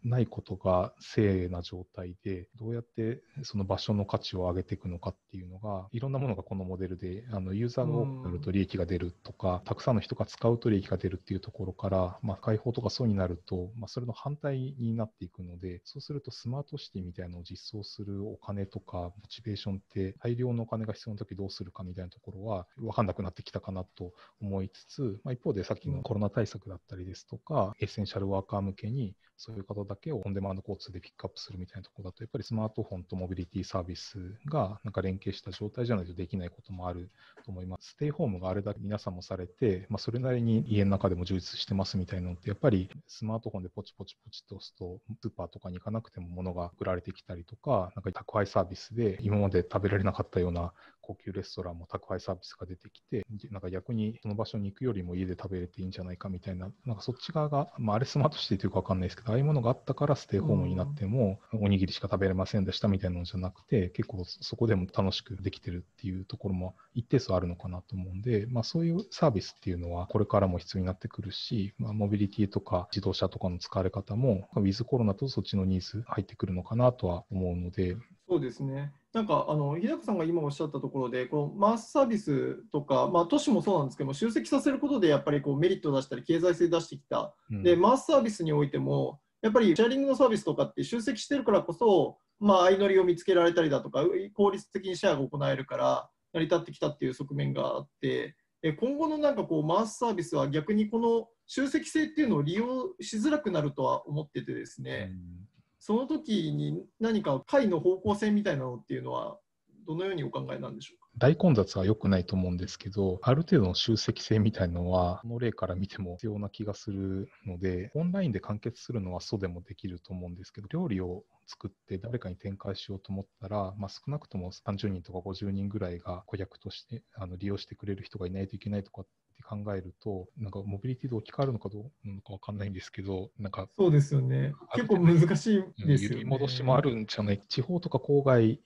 ないことが正な状態で、どうやってその場所の価値を上げていくのかっていうのが、いろんなものがこのモデルで、あのユーザーが多くなると利益が出るとか、たくさんの人が使うと利益が出るっていうところから、まあ、開放とかそうになると、まあ、それの反対になっていくので、そうするとスマートシティみたいなのを実装するお金とか、モチベーションって大量のお金が必要な時どうするかみたいなところは分かんなくなってきたかなと思いつつ、ままあ、一方でさっきのコロナ対策だったりですとか、エッセンシャルワーカー向けに、そういう方だけをオンデマンド交通でピックアップするみたいなところだと、やっぱりスマートフォンとモビリティサービスがなんか連携した状態じゃないとできないこともあると思います。ステイホームがあれだけ皆さんもされて、まあ、それなりに家の中でも充実してますみたいなのって、やっぱりスマートフォンでポチポチポチと押すと、スーパーとかに行かなくても物が送られてきたりとか、なんか宅配サービスで今まで食べられなかったような高級レストランも宅配サービスが出てきて、なんか逆にその場所に行くよりも家で食べれていいんじゃないかみたいな、なんかそっち側が、まあ、あれスマートシティというかわかんないですけど、ああいうものがあったからステイホームになっても、おにぎりしか食べれませんでしたみたいなのじゃなくて、結構そこでも楽しくできてるっていうところも一定数あるのかなと思うんで、まあ、そういうサービスっていうのはこれからも必要になってくるし、まあ、モビリティとか自動車とかの使われ方も、ウィズコロナとそっちのニーズ入ってくるのかなとは思うので。そうですね。なんかあの日高さんが今おっしゃったところで、このマースサービスとか、まあ、都市もそうなんですけども、集積させることでやっぱりこうメリットを出したり、経済性出してきた、うん、でマースサービスにおいても、やっぱりシェアリングのサービスとかって集積してるからこそ、まあ、相乗りを見つけられたりだとか、効率的にシェアが行えるから成り立ってきたっていう側面があって、今後のなんかこうマースサービスは逆にこの集積性っていうのを利用しづらくなるとは思っててですね、うんその時に何か会の方向性みたいなのっていうのは、どのようにお考えなんでしょうか？大混雑は良くないと思うんですけど、ある程度の集積性みたいなのは、この例から見ても必要な気がするので、オンラインで完結するのはそうでもできると思うんですけど、料理を作って誰かに展開しようと思ったら、まあ、少なくとも30人とか50人ぐらいが顧客としてあの利用してくれる人がいないといけないとかって考えると、なんかモビリティで置き換わるのかどうなのか分かんないんですけど、なんかそうですよね、結構難しいですよね。戻しもあるんじゃない、地方とか郊外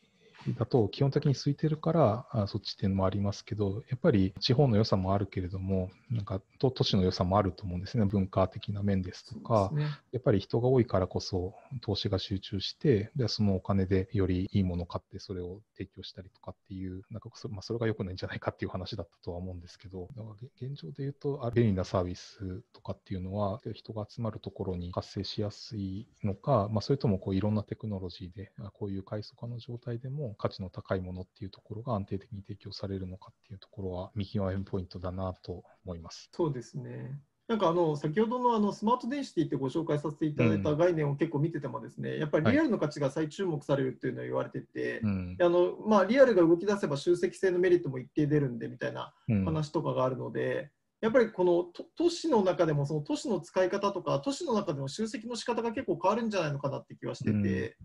だと基本的に空いてるからあそっちっていうのもありますけど、やっぱり地方の良さもあるけれども、なんかと都市の良さもあると思うんですね、文化的な面ですとか、ね、やっぱり人が多いからこそ投資が集中して、でそのお金でよりいいものを買って、それを提供したりとかっていう、なんかそ,、まあ、それが良くないんじゃないかっていう話だったとは思うんですけど、現状で言うと、あ便利なサービスとかっていうのは、人が集まるところに発生しやすいのか、まあ、それともこういろんなテクノロジーで、こういう快速化の状態でも、価値の高いものっていうところが安定的に提供されるのかっていうところは見極めポイントだなと思います。そうですね。なんかあの先ほどのあのスマートデンシティってご紹介させていただいた概念を結構見ててもですね、やっぱりリアルの価値が再注目されるっていうのは言われてて、はい、あのまあ、リアルが動き出せば集積性のメリットも一定出るんでみたいな話とかがあるので、やっぱりこの都市の中でもその都市の使い方とか都市の中での集積の仕方が結構変わるんじゃないのかなって気はしてて、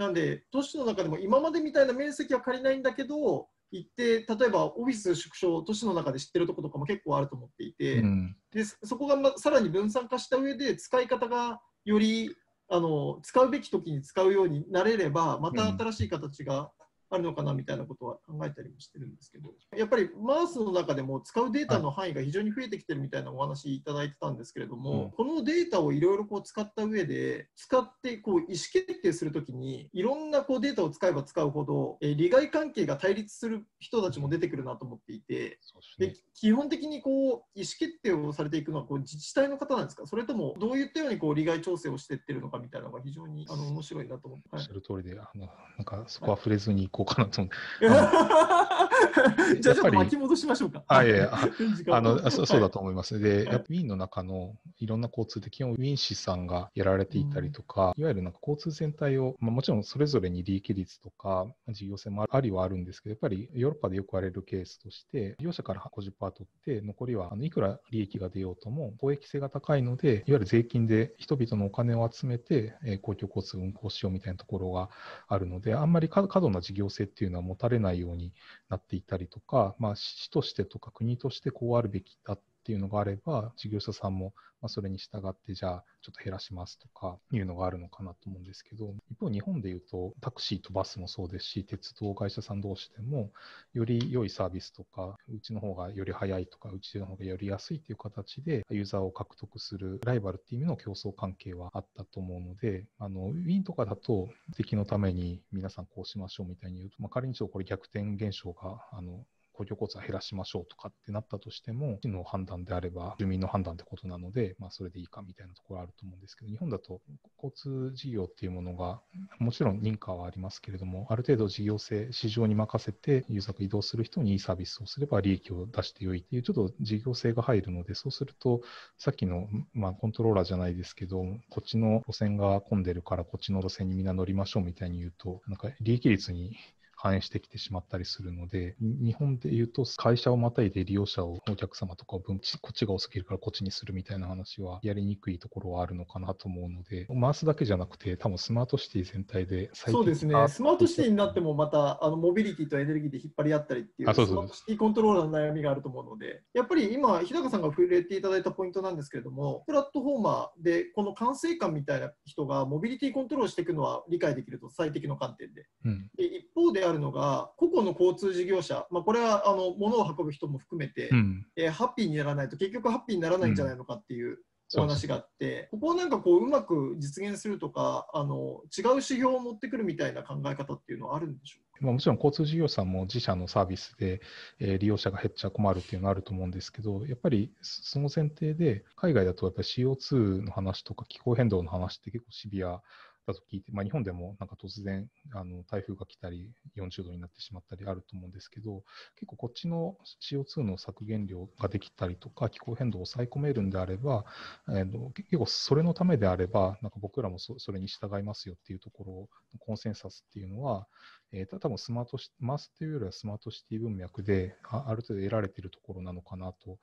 なんで、都市の中でも今までみたいな面積は借りないんだけど、行って例えばオフィス縮小都市の中で知ってるところとかも結構あると思っていて、うん、でそこが、ま、さらに分散化した上で使い方がよりあの使うべき時に使うようになれればまた新しい形があるのかなみたいなことは考えたりもしてるんですけど、やっぱりマウスの中でも使うデータの範囲が非常に増えてきてるみたいなお話いただいてたんですけれども、うん、このデータをいろいろこう使った上で、使ってこう意思決定するときに、いろんなこうデータを使えば使うほど、え利害関係が対立する人たちも出てくるなと思っていて、で基本的にこう意思決定をされていくのはこう自治体の方なんですか、それともどういったようにこう利害調整をしていってるのかみたいなのが非常にあの面白いなと思って。おっしゃる通りで、あのなんかそこは触れずにいこうかなと思って。じゃあちょっと巻き戻しましょうか。あいやいや あのそ そうだと思います。で、やっぱウィーンの中のいろんな交通で基本ウィーン市さんがやられていたりとか、うん、いわゆるなんか交通全体を、まあ、もちろんそれぞれに利益率とか事業性もありはあるんですけど、やっぱりヨーロッパでよく言われるケースとして、利用者から50%取って、残りはあのいくら利益が出ようとも公益性が高いので、いわゆる税金で人々のお金を集めて、えー、公共交通運行しようみたいなところがあるので、あんまり過度な事業性っていうのは持たれないようになってていたりとか、まあ、市としてとか国としてこうあるべきだっっていうのがあれば、事業者さんもま、それに従って、じゃあ、ちょっと減らしますとかいうのがあるのかなと思うんですけど、一方、日本でいうと、タクシーとバスもそうですし、鉄道会社さん同士でも、より良いサービスとか、うちの方がより早いとか、うちの方がより安いっていう形で、ユーザーを獲得するライバルっていう意味の競争関係はあったと思うので、あのウィーンとかだと、敵のために皆さんこうしましょうみたいに言うと、まあ、仮にちょっとこれ逆転現象があの公共交通は減らしましょうとかってなったとしても、市の判断であれば、住民の判断ってことなので、まあ、それでいいかみたいなところあると思うんですけど、日本だと交通事業っていうものが、もちろん認可はありますけれども、ある程度事業性、市場に任せて、ユーザーが移動する人にいいサービスをすれば利益を出してよいっていう、ちょっと事業性が入るので、そうすると、さっきの、まあ、コントローラーじゃないですけど、こっちの路線が混んでるから、こっちの路線にみんな乗りましょうみたいに言うと、なんか利益率に反映してきてしまったりするので、日本で言うと、会社をまたいで利用者を、お客様とかを分こっちが多すぎるからこっちにするみたいな話は、やりにくいところはあるのかなと思うので、回すだけじゃなくて、多分スマートシティ全体でそうですね、スマートシティになっても、またあのモビリティとエネルギーで引っ張り合ったりっていう、そうそうスマートシティコントローラーの悩みがあると思うので、やっぱり今、日高さんが触れていただいたポイントなんですけれども、プラットフォーマーで、この管制官みたいな人がモビリティコントロールしていくのは理解できると、最適の観点で。うん、で一方であるのが、個々の交通事業者、まあ、これはあの物を運ぶ人も含めて、うん、えー、ハッピーにならないと結局ハッピーにならないんじゃないのかっていうお話があって、ここをなんかこううまく実現するとかあの違う指標を持ってくるみたいな考え方っていうのはあるんでしょうか？まあ、もちろん交通事業者さんも自社のサービスで、えー、利用者が減っちゃ困るっていうのはあると思うんですけど、やっぱりその前提で、海外だとやっぱり CO2 の話とか気候変動の話って結構シビアだと聞いて、まあ、日本でもなんか突然あの台風が来たり40度になってしまったりあると思うんですけど結構こっちの CO2 の削減量ができたりとか気候変動を抑え込めるんであれば、えー、結構それのためであればなんか僕らもそれに従いますよっていうところのコンセンサスっていうのは、えー、多分スマートシマスというよりはスマートシティ文脈であある程度得られているところなのかなと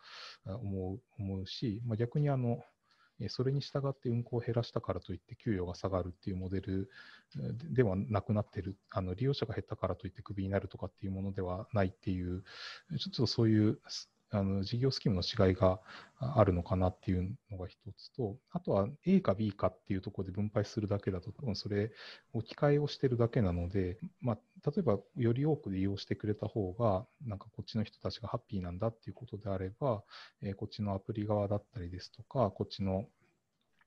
思う思うし、まあ、逆にあのそれに従って運行を減らしたからといって給与が下がるっていうモデルではなくなってる、あの利用者が減ったからといってクビになるとかっていうものではないっていう、ちょっとそういうあの事業スキームの違いがあるのかなっていうのが一つと、あとは A か B かっていうところで分配するだけだと、多分それ置き換えをしてるだけなので、まあ、例えばより多く利用してくれた方が、なんかこっちの人たちがハッピーなんだっていうことであれば、えー、こっちのアプリ側だったりですとか、こっちの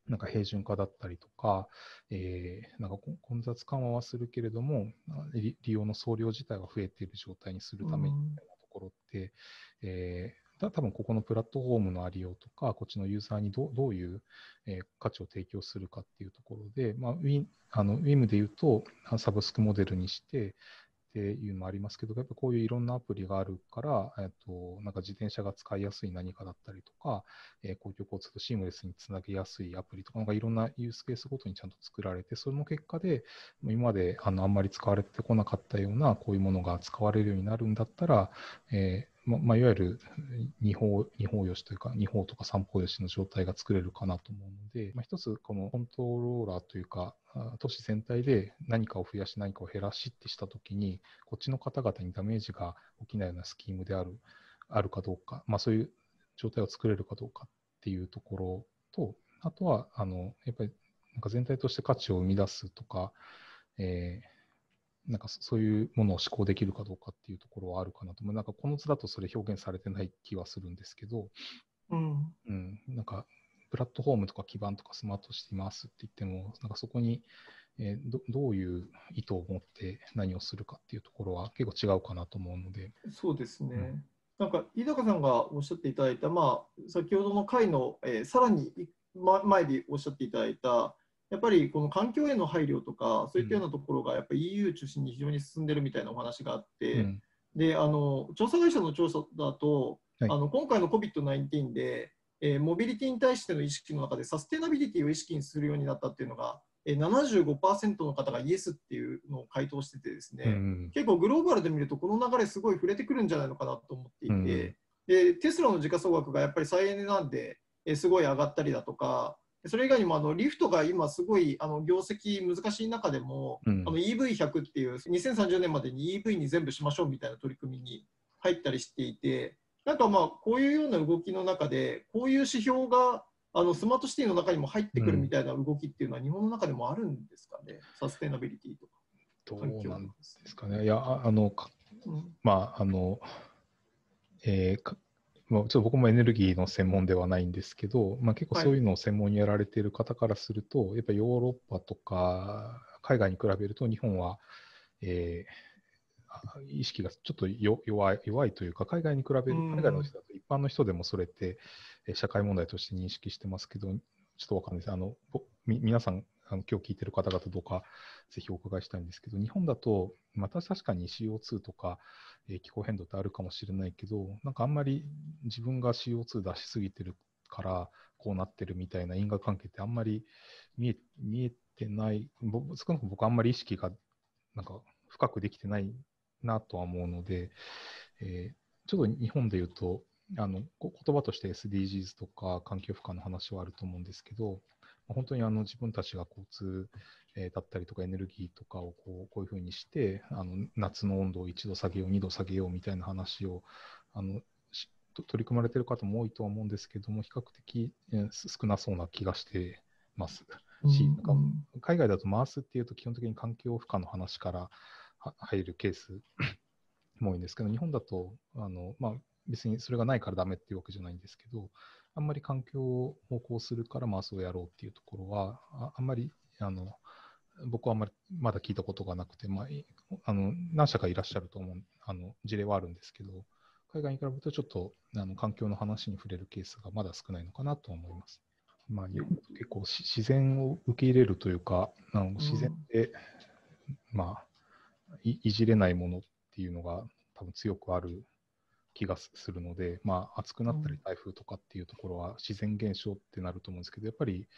なんか平準化だったりとか、えー、なんか混雑緩和はするけれども、利用の総量自体は増えている状態にするためにころって、えー、多分ここのプラットフォームのありようとか、こっちのユーザーにどどういう、えー、価値を提供するかっていうところで、まあ、ウィあの WIM で言うと、サブスクモデルにして、っていうのもありますけど、やっぱこういういろんなアプリがあるから、えっと、なんか自転車が使いやすい何かだったりとか、えー、公共交通とシームレスにつなげやすいアプリとか、なんかいろんなユースケースごとにちゃんと作られて、その結果で、今まであのあんまり使われてこなかったような、こういうものが使われるようになるんだったら、えーままあ、いわゆる二方二方よしというか、二方とか三方よしの状態が作れるかなと思うので、まあ、一つ、このコントローラーというか、都市全体で何かを増やし、何かを減らしってしたときに、こっちの方々にダメージが起きないようなスキームであるあるかどうか、まあ、そういう状態を作れるかどうかっていうところと、あとは、あのやっぱりなんか全体として価値を生み出すとか、えーなんかそういうものを思考できるかどうかっていうところはあるかなと思う。なんかこの図だとそれ表現されてない気はするんですけど、うん、うん、なんかプラットフォームとか基盤とかスマートしていますって言っても、なんかそこに、えー、どどういう意図を持って何をするかっていうところは結構違うかなと思うので。そうですね。うん、なんか飯高さんがおっしゃっていただいた、まあ、先ほどの回の、えー、さらに前でおっしゃっていただいた、やっぱりこの環境への配慮とか、そういったようなところがやっぱり EU 中心に非常に進んでるみたいなお話があって、うん、であの調査会社の調査だと、はい、あの今回の COVID-19 で、えー、モビリティに対しての意識の中でサステナビリティを意識にするようになったっていうのが、えー、75%の方がイエスっていうのを回答しててですね、うん、結構グローバルで見るとこの流れすごい触れてくるんじゃないのかなと思っていて、うん、でテスラの時価総額がやっぱり再エネなんで、えー、すごい上がったりだとかそれ以外にもあのリフトが今すごいあの業績難しい中でも、うん、あの EV100 っていう2030年までに EV に全部しましょうみたいな取り組みに入ったりしていてなんかまあこういうような動きの中でこういう指標があのスマートシティの中にも入ってくるみたいな動きっていうのは日本の中でもあるんですかね、サステナビリティとか。どうなんですかね。いや、あの、うん、まあ、あの、えー、まあ、ちょっと僕もエネルギーの専門ではないんですけど、まあ、結構そういうのを専門にやられている方からすると、はい、やっぱりヨーロッパとか海外に比べると日本は、えー、意識がちょっと弱い弱いというか、海外に比べる、海外の人だと一般の人でもそれって社会問題として認識してますけど、ちょっとわかんないです。あの皆さんあの今日聞いてる方々どうかぜひお伺いしたいんですけど、日本だと、また確かに CO2 とか、えー、気候変動ってあるかもしれないけど、なんかあんまり自分が CO2 出しすぎてるからこうなってるみたいな因果関係ってあんまり見え見えてない、少なくとも僕あんまり意識がなんか深くできてないなとは思うので、えー、ちょっと日本で言うと、あの言葉として SDGs とか環境負荷の話はあると思うんですけど、本当にあの自分たちが交通、えー、だったりとかエネルギーとかをこうこういうふうにしてあの夏の温度を1度下げよう2度下げようみたいな話をあの取り組まれている方も多いとは思うんですけども比較的、えー、少なそうな気がしてます。し、なんか海外だと回すっていうと基本的に環境負荷の話から入るケース も多いんですけど日本だとあの、まあ、別にそれがないからダメっていうわけじゃないんですけどあんまり環境を方向するからマースをやろうっていうところは、ああんまりあの僕はあんまりまだ聞いたことがなくて、まあ、あの何社かいらっしゃると思うあの事例はあるんですけど、海外に比べるとちょっとあの環境の話に触れるケースがまだ少ないのかなと思います。まあ、結構自然を受け入れるというか、あの自然で、うん、まあい、いじれないものっていうのが多分強くある気がするので、まあ、暑くなったり台風とかっていうところは自然現象ってなると思うんですけど、やっぱり、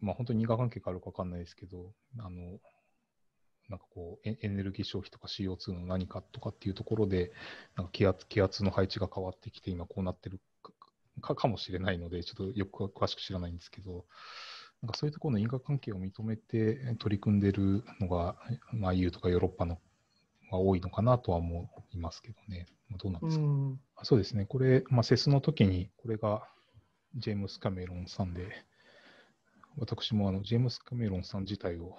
まあ、本当に因果関係があるか分かんないですけど、あのなんかこうエネルギー消費とか CO2 の何かとかっていうところで、なんか気圧気圧の配置が変わってきて、今こうなってるかかもしれないので、ちょっとよく詳しく知らないんですけど、なんかそういうところの因果関係を認めて取り組んでるのが、まあ、EU とかヨーロッパのが多いのかなとは思いますけどね。どうなんですか、うん、そうですね。これ、まあ、セスの時に、これがジェームス・カメロンさんで、私もあのジェームス・カメロンさん自体を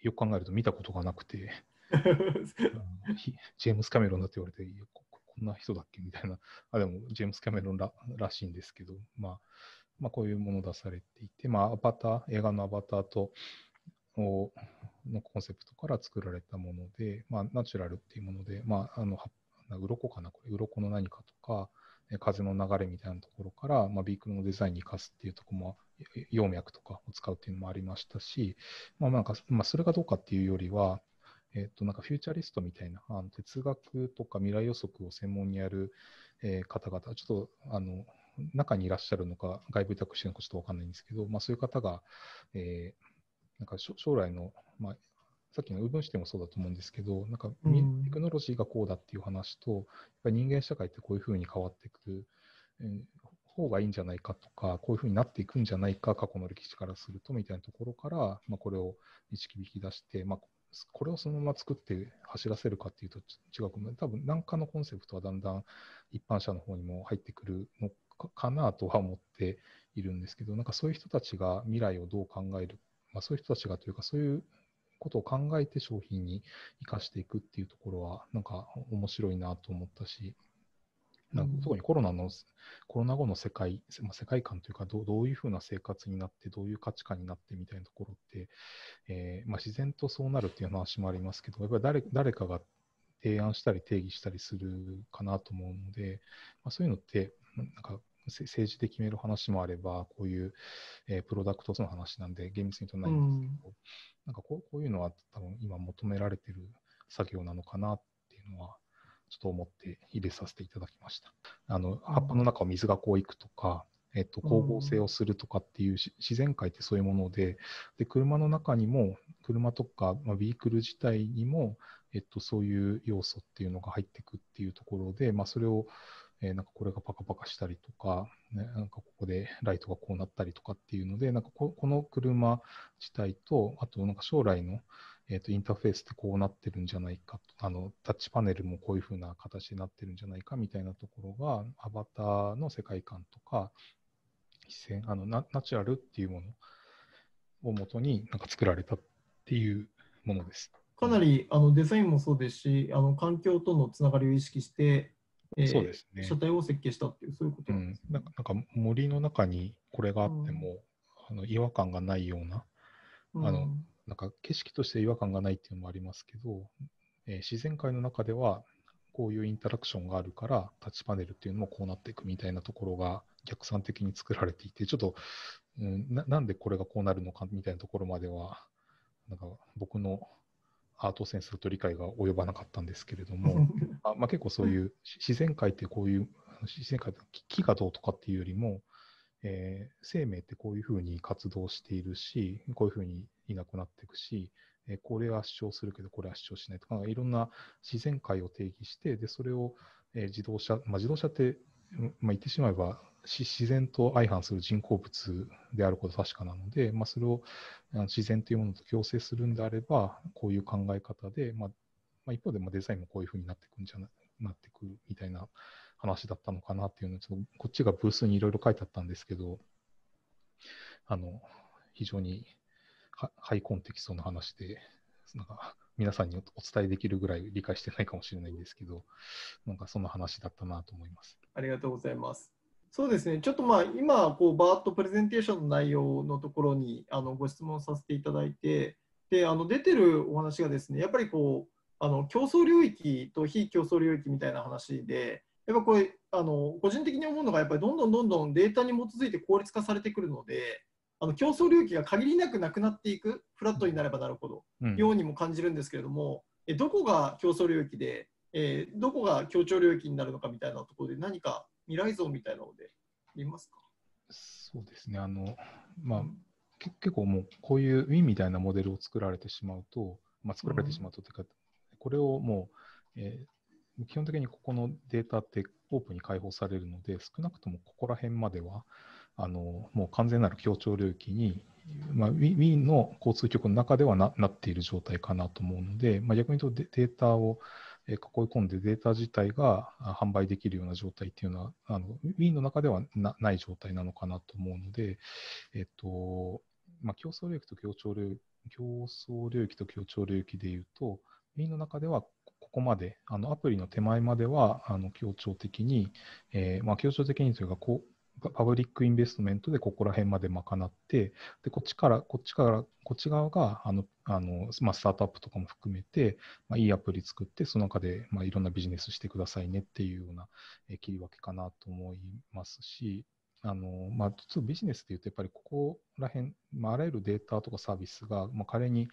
よく考えると見たことがなくて、ジェームス・カメロンだって言われて、こんな人だっけ？みたいな、あでもジェームス・カメロンららしいんですけど、まあ、まあ、こういうもの出されていて、まあ、アバター、映画のアバターと、をのコンセプトから作られたもので、まあ、ナチュラルっていうもので、まあ、あの鱗かな、これ、鱗の何かとか、風の流れみたいなところから、まあ、ビークルのデザインに生かすっていうところも、葉脈とかを使うっていうのもありましたし、まあ、なんか、まあ、それがどうかっていうよりは、えっ、と、なんかフューチャリストみたいな、あの哲学とか未来予測を専門にやる、えー、方々、ちょっと、あの、中にいらっしゃるのか、外部委託してるのかちょっとわかんないんですけど、まあ、そういう方が、えー、なんか将来の、まあ、さっきのウーブン視点もそうだと思うんですけど、なんかテクノロジーがこうだっていう話と、やっぱり人間社会ってこういうふうに変わっていく、えー、方がいいんじゃないかとか、こういうふうになっていくんじゃないか、過去の歴史からするとみたいなところから、まあ、これを導き出して、まあ、これをそのまま作って走らせるかっていうと違うかも、多分何かのコンセプトはだんだん一般社の方にも入ってくるのかなとは思っているんですけど、なんかそういう人たちが未来をどう考えるまあ、そういう人たちがというか、そういうことを考えて商品に生かしていくっていうところは、なんか面白いなと思ったし、なんか特にコロナの、コロナ後の世界、まあ、世界観というかどう、どういうふうな生活になって、どういう価値観になってみたいなところって、えー、まあ、自然とそうなるっていう話もありますけど、やっぱり誰誰かが提案したり定義したりするかなと思うので、まあ、そういうのって、なんか政治で決める話もあれば、こういう、えー、プロダクトの話なんで厳密に言うとないんですけど、うん、なんかこうこういうのは多分今求められてる作業なのかなっていうのは、ちょっと思って入れさせていただきました。あの葉っぱの中を水がこういくとか、えっと、光合成をするとかっていう、自然界ってそういうもので、で車の中にも、車とか、まあ、ビークル自体にも、えっと、そういう要素っていうのが入ってくっていうところで、まあ、それをえー、なんかこれがパカパカしたりとか、ね、なんかここでライトがこうなったりとかっていうので、なんかこの車自体と、あとなんか将来の、えー、とインターフェースってこうなってるんじゃないかとあの、タッチパネルもこういうふうな形になってるんじゃないかみたいなところが、アバターの世界観とか、あのナナチュラルっていうものをもとになんか作られたっていうものです。かなりあのデザインもそうですし、あの環境とのつながりを意識して、えー、そうですね。車体を設計したっていう、そういうことなんです、ね。うん、なんか森の中にこれがあっても、うん、あの違和感がないような、あの、なんか景色として違和感がないっていうのもありますけど、えー自然界の中ではこういうインタラクションがあるから、タッチパネルっていうのもこうなっていくみたいなところが逆算的に作られていて、ちょっと、うん、ななんでこれがこうなるのかみたいなところまでは、なんか僕のアートセンスと理解が及ばなかったんですけれども、あまあ、結構そういうし自然界ってこういう、自然界って木木がどうとかっていうよりも、えー生命ってこういうふうに活動しているし、こういうふうにいなくなっていくし、えーこれは主張するけど、これは主張しないとか、いろんな自然界を定義して、でそれを、えー自動車、まあ、自動車って、うんまあ、言ってしまえば自然と相反する人工物であること確かなので、まあ、それを自然というものと共生するんであれば、こういう考え方で、まあまあ、一方でまあデザインもこういうふうになっていくんじゃななってくるみたいな話だったのかなっていうのを、ちょっとこっちがブースにいろいろ書いてあったんですけど、あの非常にはハイコンテキストの話で、なんか皆さんにお伝えできるぐらい理解してないかもしれないんですけど、なんかそんな話だったなと思います。ありがとうございます。そうですね、ちょっとまあ今、こうバーッとプレゼンテーションの内容のところにあのご質問させていただいて、であの出てるお話がですね、やっぱりこうあの競争領域と非競争領域みたいな話で、やっぱこれあの、個人的に思うのが、やっぱりどんどんどんどんデータに基づいて効率化されてくるので、あの競争領域が限りなくなくなっていく、フラットになればなるほど。うんようにも感じるんですけれども、えどこが競争領域で、えーどこが協調領域になるのかみたいなところで、何か未来像みたいなので見ますか？そうですね、あの、まあ、結構もうこういう Win みたいなモデルを作られてしまうと、まあ、作られてしまうとというか、これをもう、えー基本的にここのデータってオープンに開放されるので、少なくともここら辺までは、あのもう完全なる協調領域に、まあ、Win の交通局の中ではななっている状態かなと思うので、まあ、逆に言うとデータをえ囲い込んでデータ自体が販売できるような状態っていうのは、あの Win の中ではなない状態なのかなと思うので、えっと、まあ、競争領域と協調領域、競争領域と協調領域でいうと、Win の中ではここまで、あのアプリの手前まではあの協調的に、えーまあ、協調的にというかこう、パブリックインベストメントでここら辺まで賄って、でこっちから、こっちから、こっち側があのあの、まあ、スタートアップとかも含めて、まあ、いいアプリ作って、その中で、まあ、いろんなビジネスしてくださいねっていうような、え切り分けかなと思いますし、あのまあ、ビジネスでいうと、やっぱりここら辺、まあ、あらゆるデータとかサービスが、まあ、仮に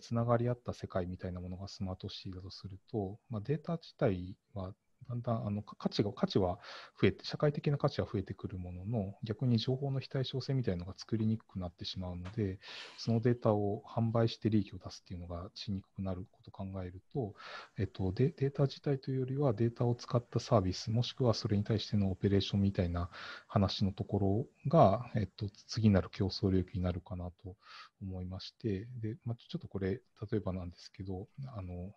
つながり合った世界みたいなものがスマートシティだとすると、まあ、データ自体はだんだんあの価値が価値は増えて、社会的な価値は増えてくるものの、逆に情報の非対称性みたいなのが作りにくくなってしまうので、そのデータを販売して利益を出すっていうのがしにくくなることを考えると、えっと、デデータ自体というよりは、データを使ったサービス、もしくはそれに対してのオペレーションみたいな話のところが、えっと、次なる競争領域になるかなと思いまして、でまあ、ちょっとこれ、例えばなんですけど、あの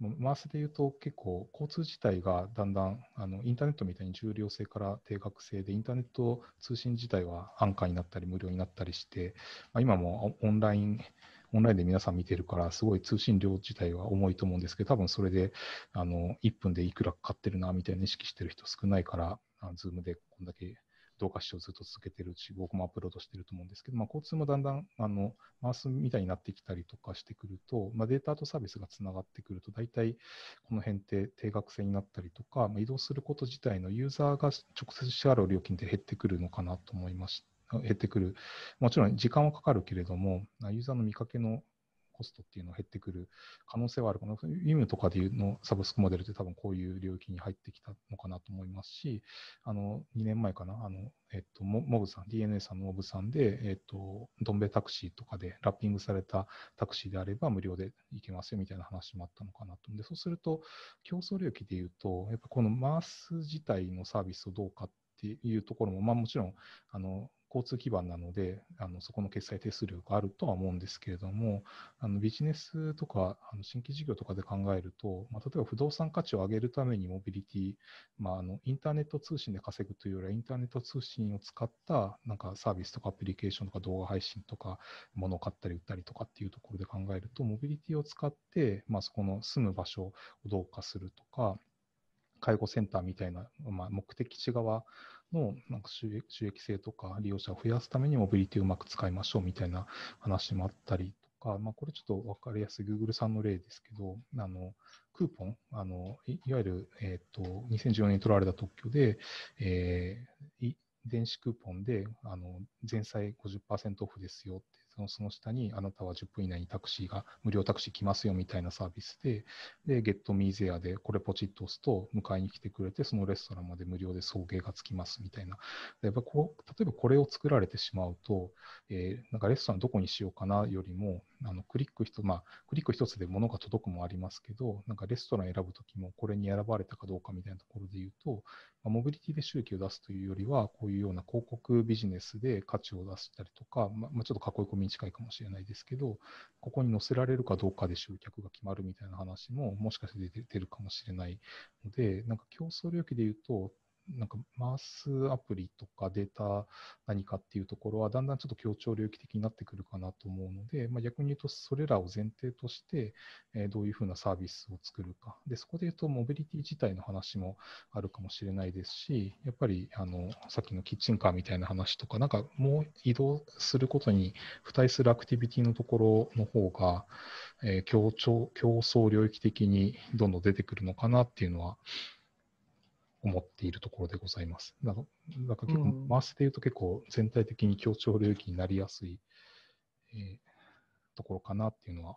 マースで言うと結構交通自体がだんだんあのインターネットみたいに重量制から定額制でインターネット通信自体は安価になったり無料になったりして、まあ、今もオンラインオンラインで皆さん見てるからすごい通信量自体は重いと思うんですけど多分それであの1分でいくらかかってるなみたいな意識してる人少ないからあ Zoom でこんだけ動画視聴ずっと続けてるし、僕もアップロードしてると思うんですけど、まあ、交通もだんだんあの回すみたいになってきたりとかしてくると、まあ、データとサービスがつながってくると、大体この辺って定額制になったりとか、まあ、移動すること自体のユーザーが直接支払う料金って減ってくるのかなと思いました。減ってくる。もちろん時間はかかるけれども、ユーザーの見かけのコストっていうのは減ってくる可能性はあるかな。ユームとかでいうのサブスクモデルって多分こういう領域に入ってきたのかなと思いますし、あの2年前かな、あのえっと、モブさん、DNA さんのモブさんで、えっと、ドンベタクシーとかでラッピングされたタクシーであれば無料で行けますよみたいな話もあったのかなと。で、そうすると、競争領域でいうと、やっぱこのマース自体のサービスをどうかっていうところも、まあもちろん、あの、交通基盤なので、あのそこの決済手数料があるとは思うんですけれども、あのビジネスとかあの新規事業とかで考えると、まあ、例えば不動産価値を上げるためにモビリティ、まあ、あのインターネット通信で稼ぐというよりは、インターネット通信を使ったなんかサービスとかアプリケーションとか動画配信とか、物を買ったり売ったりとかっていうところで考えると、モビリティを使って、まあ、そこの住む場所をどうかするとか、介護センターみたいな、まあ、目的地側のなんか収益性とか利用者を増やすためにモビリティをうまく使いましょうみたいな話もあったりとか、まあ、これちょっと分かりやすい Google さんの例ですけど、あのクーポン、あのいいわゆる、えーと、2014年に取られた特許で、えー、電子クーポンであの前菜50%オフですよってそのその下にあなたは10分以内にタクシーが、無料タクシー来ますよみたいなサービスで、で、ゲットミーゼアでこれポチッと押すと迎えに来てくれて、そのレストランまで無料で送迎がつきますみたいな。やっぱこう、例えばこれを作られてしまうと、えー、なんかレストランどこにしようかなよりも、あのクリック一、まあ、クリック一つで物が届くもありますけど、なんかレストラン選ぶときもこれに選ばれたかどうかみたいなところで言うと、まあ、モビリティで収益を出すというよりは、こういうような広告ビジネスで価値を出したりとか、まあ、ちょっと囲い込みに近いかもしれないですけど、ここに載せられるかどうかで集客が決まるみたいな話も、もしかして出てるかもしれないので、なんか競争領域で言うと、なんかマースアプリとかデータ何かっていうところはだんだんちょっと協調領域的になってくるかなと思うので、まあ、逆に言うとそれらを前提として、え、どういうふうなサービスを作るか。で、そこで言うとモビリティ自体の話もあるかもしれないですし、やっぱりあのさっきのキッチンカーみたいな話とか、なんかもう移動することに付帯するアクティビティのところの方が、えー、協調競争領域的にどんどん出てくるのかなっていうのは、思っているところでございます。だから結構、回して言うと結構全体的に協調領域になりやすい、えー、ところかなっていうのは、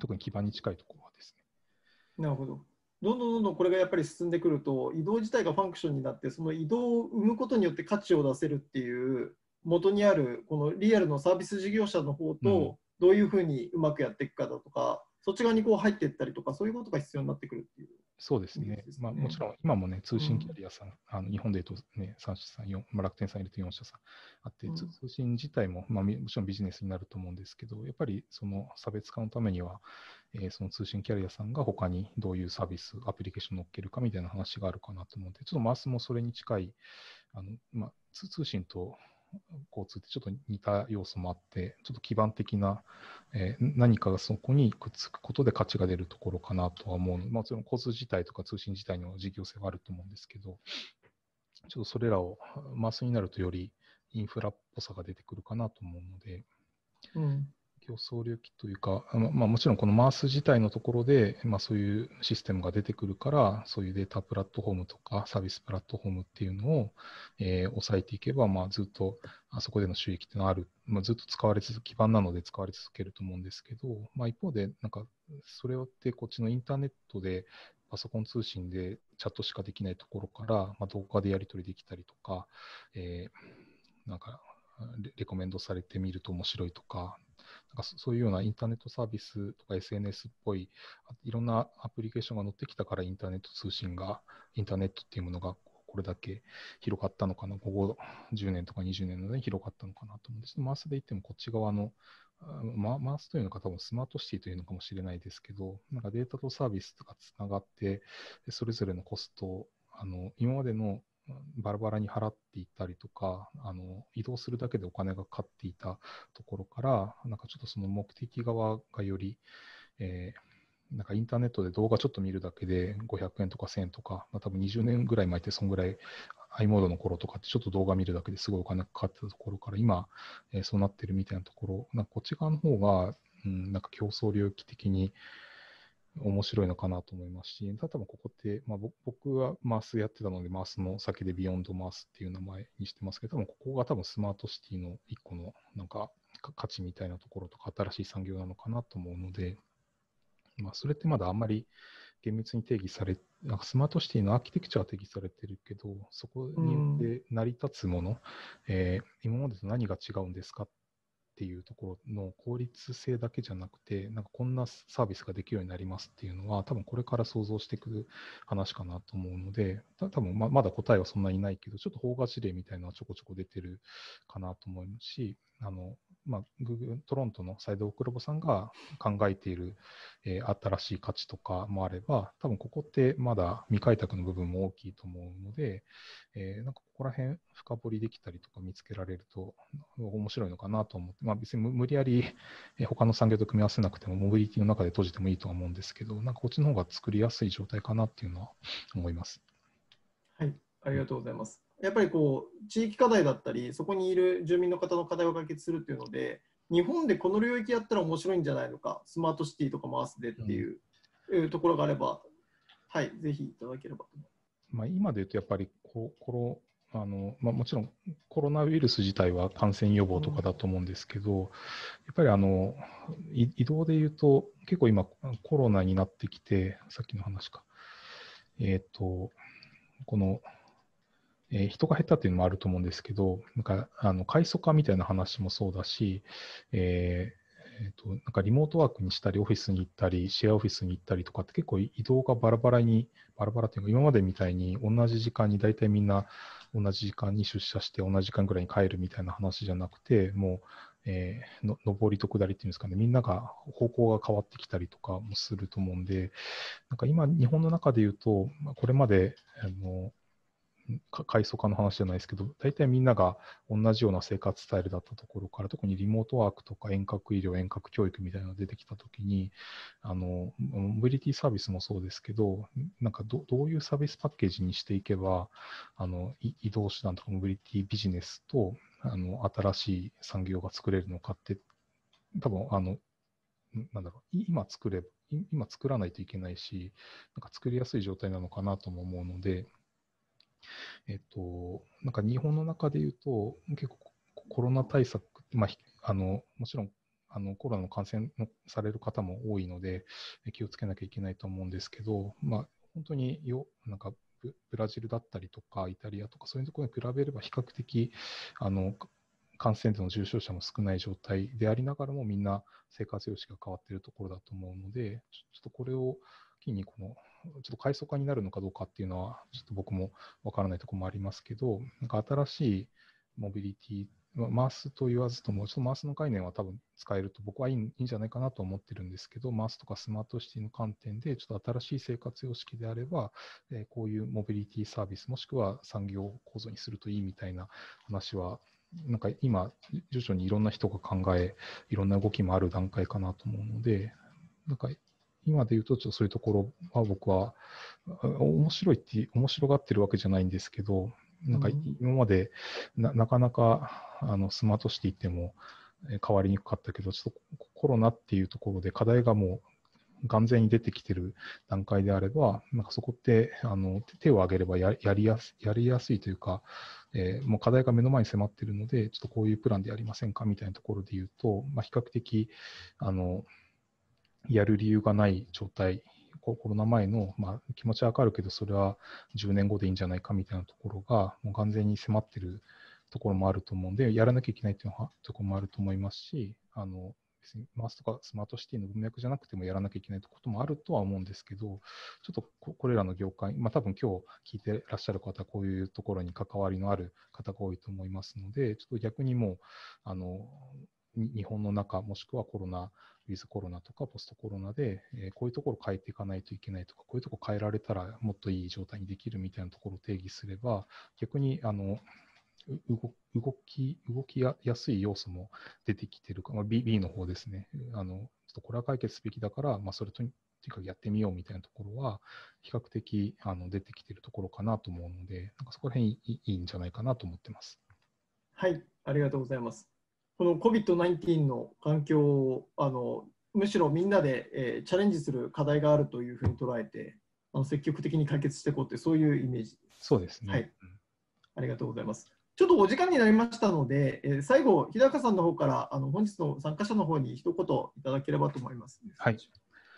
特に基盤に近いところはですね。なるほど。どんどんどんどんこれがやっぱり進んでくると、移動自体がファンクションになって、その移動を生むことによって価値を出せるっていう、元にあるこのリアルのサービス事業者の方と、どういうふうにうまくやっていくかだとか、そっち側にこう入っていったりとか、そういうことが必要になってくるっていう。そうですね。すね。まあ、もちろん、今もね、通信キャリアさん、うん、あの日本で言うとね、3社さん、4、まあ、楽天さんいると4社さんあって、うん、通信自体も、まあ、もちろんビジネスになると思うんですけど、やっぱりその差別化のためには、えー、その通信キャリアさんが他にどういうサービス、アプリケーションを乗っけるかみたいな話があるかなと思うので、ちょっとマースもそれに近い、あのまあ、通信と交通ってちょっと似た要素もあって、ちょっと基盤的な、えー、何かがそこにくっつくことで価値が出るところかなとは思う。ので、もちろん交通自体とか通信自体の事業性はあると思うんですけど、ちょっとそれらをマスになるとよりインフラっぽさが出てくるかなと思うので、うん、競争領域というか、まあ、もちろんこのマース自体のところで、まあ、そういうシステムが出てくるから、そういうデータプラットフォームとかサービスプラットフォームっていうのを、えー、抑えていけば、まあ、ずっとあそこでの収益っていうのはある、まあ、ずっと使われ続け、基盤なので使われ続けると思うんですけど、まあ、一方で、なんかそれをってこっちのインターネットでパソコン通信でチャットしかできないところから、まあ、動画でやり取りできたりとか、えー、なんかレコメンドされてみると面白いとか、なんかそういうようなインターネットサービスとか SNS っぽい、いろんなアプリケーションが載ってきたからインターネット通信が、インターネットっていうものがこれだけ広がったのかな、ここ10年とか20年ので広がったのかなと思うんです。マースで言ってもこっち側の、ママースというのが多分スマートシティというのかもしれないですけど、なんかデータとサービスとかつながって、それぞれのコストあの今までのバラバラに払っていたりとか、あの移動するだけでお金がかかっていたところから、なんかちょっとその目的側がより、えー、なんかインターネットで動画ちょっと見るだけで500円とか1000円とか、まあ、多分20年ぐらい前ってそんぐらい i モードの頃とかってちょっと動画見るだけですごいお金がかかってたところから今、えー、そうなってるみたいなところ、なんかこっち側の方が、うん、なんか競争領域的に、面白いのかなと思いますし、ただ多分ここって、まあ、僕はマースやってたので、マースの先でビヨンドマースっていう名前にしてますけど、多分ここが多分スマートシティの一個のなんか価値みたいなところとか、新しい産業なのかなと思うので、まあ、それってまだあんまり厳密に定義され、なんかスマートシティのアーキテクチャは定義されてるけど、そこによって成り立つもの、えー、今までと何が違うんですかっっていうところの効率性だけじゃなくて、なんかこんなサービスができるようになりますっていうのは、多分これから想像していく話かなと思うので、多分ままだ答えはそんなにないけど、ちょっと法画事例みたいなのはちょこちょこ出てるかなと思いますし、あのまあ、Google トロントのサイドオクロボさんが考えている、えー、新しい価値とかもあれば、多分ここってまだ未開拓の部分も大きいと思うので、えー、なんかここら辺深掘りできたりとか見つけられると面白いのかなと思って、まあ、別に無理やり他の産業と組み合わせなくても、モビリティの中で閉じてもいいとは思うんですけど、なんかこっちの方が作りやすい状態かなっていうのは思います。はい、ありがとうございます。やっぱりこう地域課題だったり、そこにいる住民の方の課題を解決するっていうので、日本でこの領域やったら面白いんじゃないのか、スマートシティとか回すでっていう、うん、ところがあれば、はい、ぜひいただければと思います。まあ、今で言うと、やっぱりここのあのまあ、もちろんコロナウイルス自体は感染予防とかだと思うんですけど、やっぱりあの移動で言うと、結構今、コロナになってきて、さっきの話か、えっ、ー、と、このえー、人が減ったっていうのもあると思うんですけど、なんか、あの、階層化みたいな話もそうだし、えー、えー、と、なんかリモートワークにしたり、オフィスに行ったり、シェアオフィスに行ったりとかって結構移動がバラバラに、バラバラっていうか、今までみたいに同じ時間に大体みんな同じ時間に出社して同じ時間ぐらいに帰るみたいな話じゃなくて、もう、えー、の上りと下りっていうんですかね、みんなが方向が変わってきたりとかもすると思うんで、なんか今、日本の中で言うと、これまであの階層化の話じゃないですけど、大体みんなが同じような生活スタイルだったところから、特にリモートワークとか遠隔医療、遠隔教育みたいなのが出てきたときに、あの、モビリティサービスもそうですけど、なんかどういうサービスパッケージにしていけば、あの移動手段とかモビリティビジネスとあの新しい産業が作れるのかって、多分あの、なんだろう、今作れば今作らないといけないし、なんか作りやすい状態なのかなとも思うので、えっと、なんか日本の中で言うと、結構コロナ対策、まあ、あのもちろんあのコロナの感染のされる方も多いので、気をつけなきゃいけないと思うんですけど、まあ、本当によなんかブラジルだったりとか、イタリアとか、そういうところに比べれば比較的あの感染での重症者も少ない状態でありながらも、みんな生活様式が変わっているところだと思うので、ちょっとこれを機にこのちょっと階層化になるのかどうかっていうのは、ちょっと僕もわからないところもありますけど、なんか新しいモビリティ、マースと言わずとも、ちょっとマースの概念は多分使えると僕はいいんじゃないかなと思ってるんですけど、マースとかスマートシティの観点で、ちょっと新しい生活様式であれば、え、こういうモビリティサービス、もしくは産業構造にするといいみたいな話は、なんか今、徐々にいろんな人が考え、いろんな動きもある段階かなと思うので、なんか今で言うと、ちょっとそういうところは僕は、面白いって、面白がってるわけじゃないんですけど、なんか今までななかなかあのスマートシティっても変わりにくかったけど、ちょっとコロナっていうところで課題がもう完全に出てきてる段階であれば、なんかそこってあの手を挙げればやりやすやりやすいというか、えー、もう課題が目の前に迫ってるので、ちょっとこういうプランでやりませんかみたいなところで言うと、まあ、比較的あのやる理由がない状態、コロナ前の、まあ、気持ちはわかるけど、それは10年後でいいんじゃないかみたいなところが、もう完全に迫ってるところもあると思うんで、やらなきゃいけないというところもあると思いますし、あの別にマースとかスマートシティの文脈じゃなくてもやらなきゃいけないこともあるとは思うんですけど、ちょっとこれらの業界、まあ多分今日聞いてらっしゃる方こういうところに関わりのある方が多いと思いますので、ちょっと逆にもう、あの、日本の中、もしくはコロナウィズコロナとかポストコロナで、えー、こういうところ変えていかないといけないとか、こういうところ変えられたらもっといい状態にできるみたいなところを定義すれば、逆にあの動き動きやすい要素も出てきてるか、まあ、B, B の方ですね。あのちょっとこれは解決すべきだから、まあ、それとにかくやってみようみたいなところは、比較的あの出てきてるところかなと思うので、なんかそこら辺いいいいんじゃないかなと思ってます。はい、ありがとうございます。この COVID-19 の環境をあのむしろみんなで、えー、チャレンジする課題があるというふうに捉えてあの積極的に解決していこうというそういうイメージそうですね、はい、ありがとうございます。ちょっとお時間になりましたので、えー、最後、日高さんの方からあの本日の参加者の方に一言いただければと思います。はい。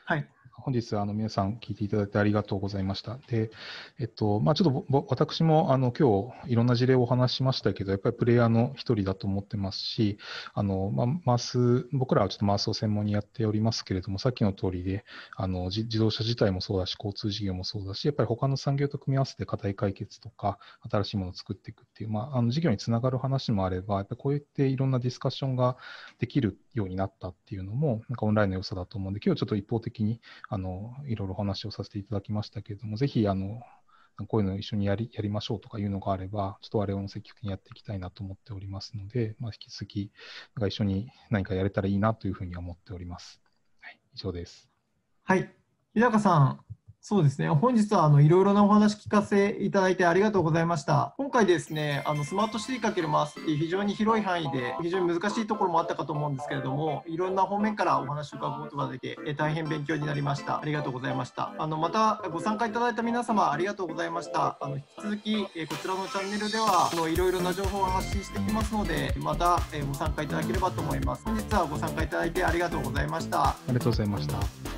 はい本日、あの皆さん聞いていただいてありがとうございました。で、えっと、まあ、ちょっと私も、あの、今日いろんな事例をお話ししましたけど、やっぱりプレイヤーの一人だと思ってますし、あの、まあ、マース、僕らはちょっとマースを専門にやっておりますけれども、さっきの通りで、あの、自動車自体もそうだし、交通事業もそうだし、やっぱり他の産業と組み合わせて課題解決とか、新しいものを作っていくっていう、まあ、あの、事業につながる話もあれば、やっぱこういっていろんなディスカッションができるようになったっていうのも、なんかオンラインの良さだと思うんで、今日ちょっと一方的に、あの、いろいろお話をさせていただきましたけれども、ぜひ、あの、こういうのを一緒にやりやりましょうとかいうのがあれば、ちょっとあれを積極的にやっていきたいなと思っておりますので、まあ、引き続き、なんか一緒に何かやれたらいいなというふうに思っております。はい、以上です。はい。日高さん、そうですね。本日はあのいろいろなお話聞かせいただいてありがとうございました。今回ですね、あのスマートシティかけるマスっていう非常に広い範囲で非常に難しいところもあったかと思うんですけれども、いろんな方面からお話を伺うことができて、大変勉強になりました。ありがとうございました。あのまたご参加いただいた皆様ありがとうございました。あの引き続き、こちらのチャンネルではあのいろいろな情報を発信していきますので、また、ご参加いただければと思います。本日はご参加いただいてありがとうございました。ありがとうございました。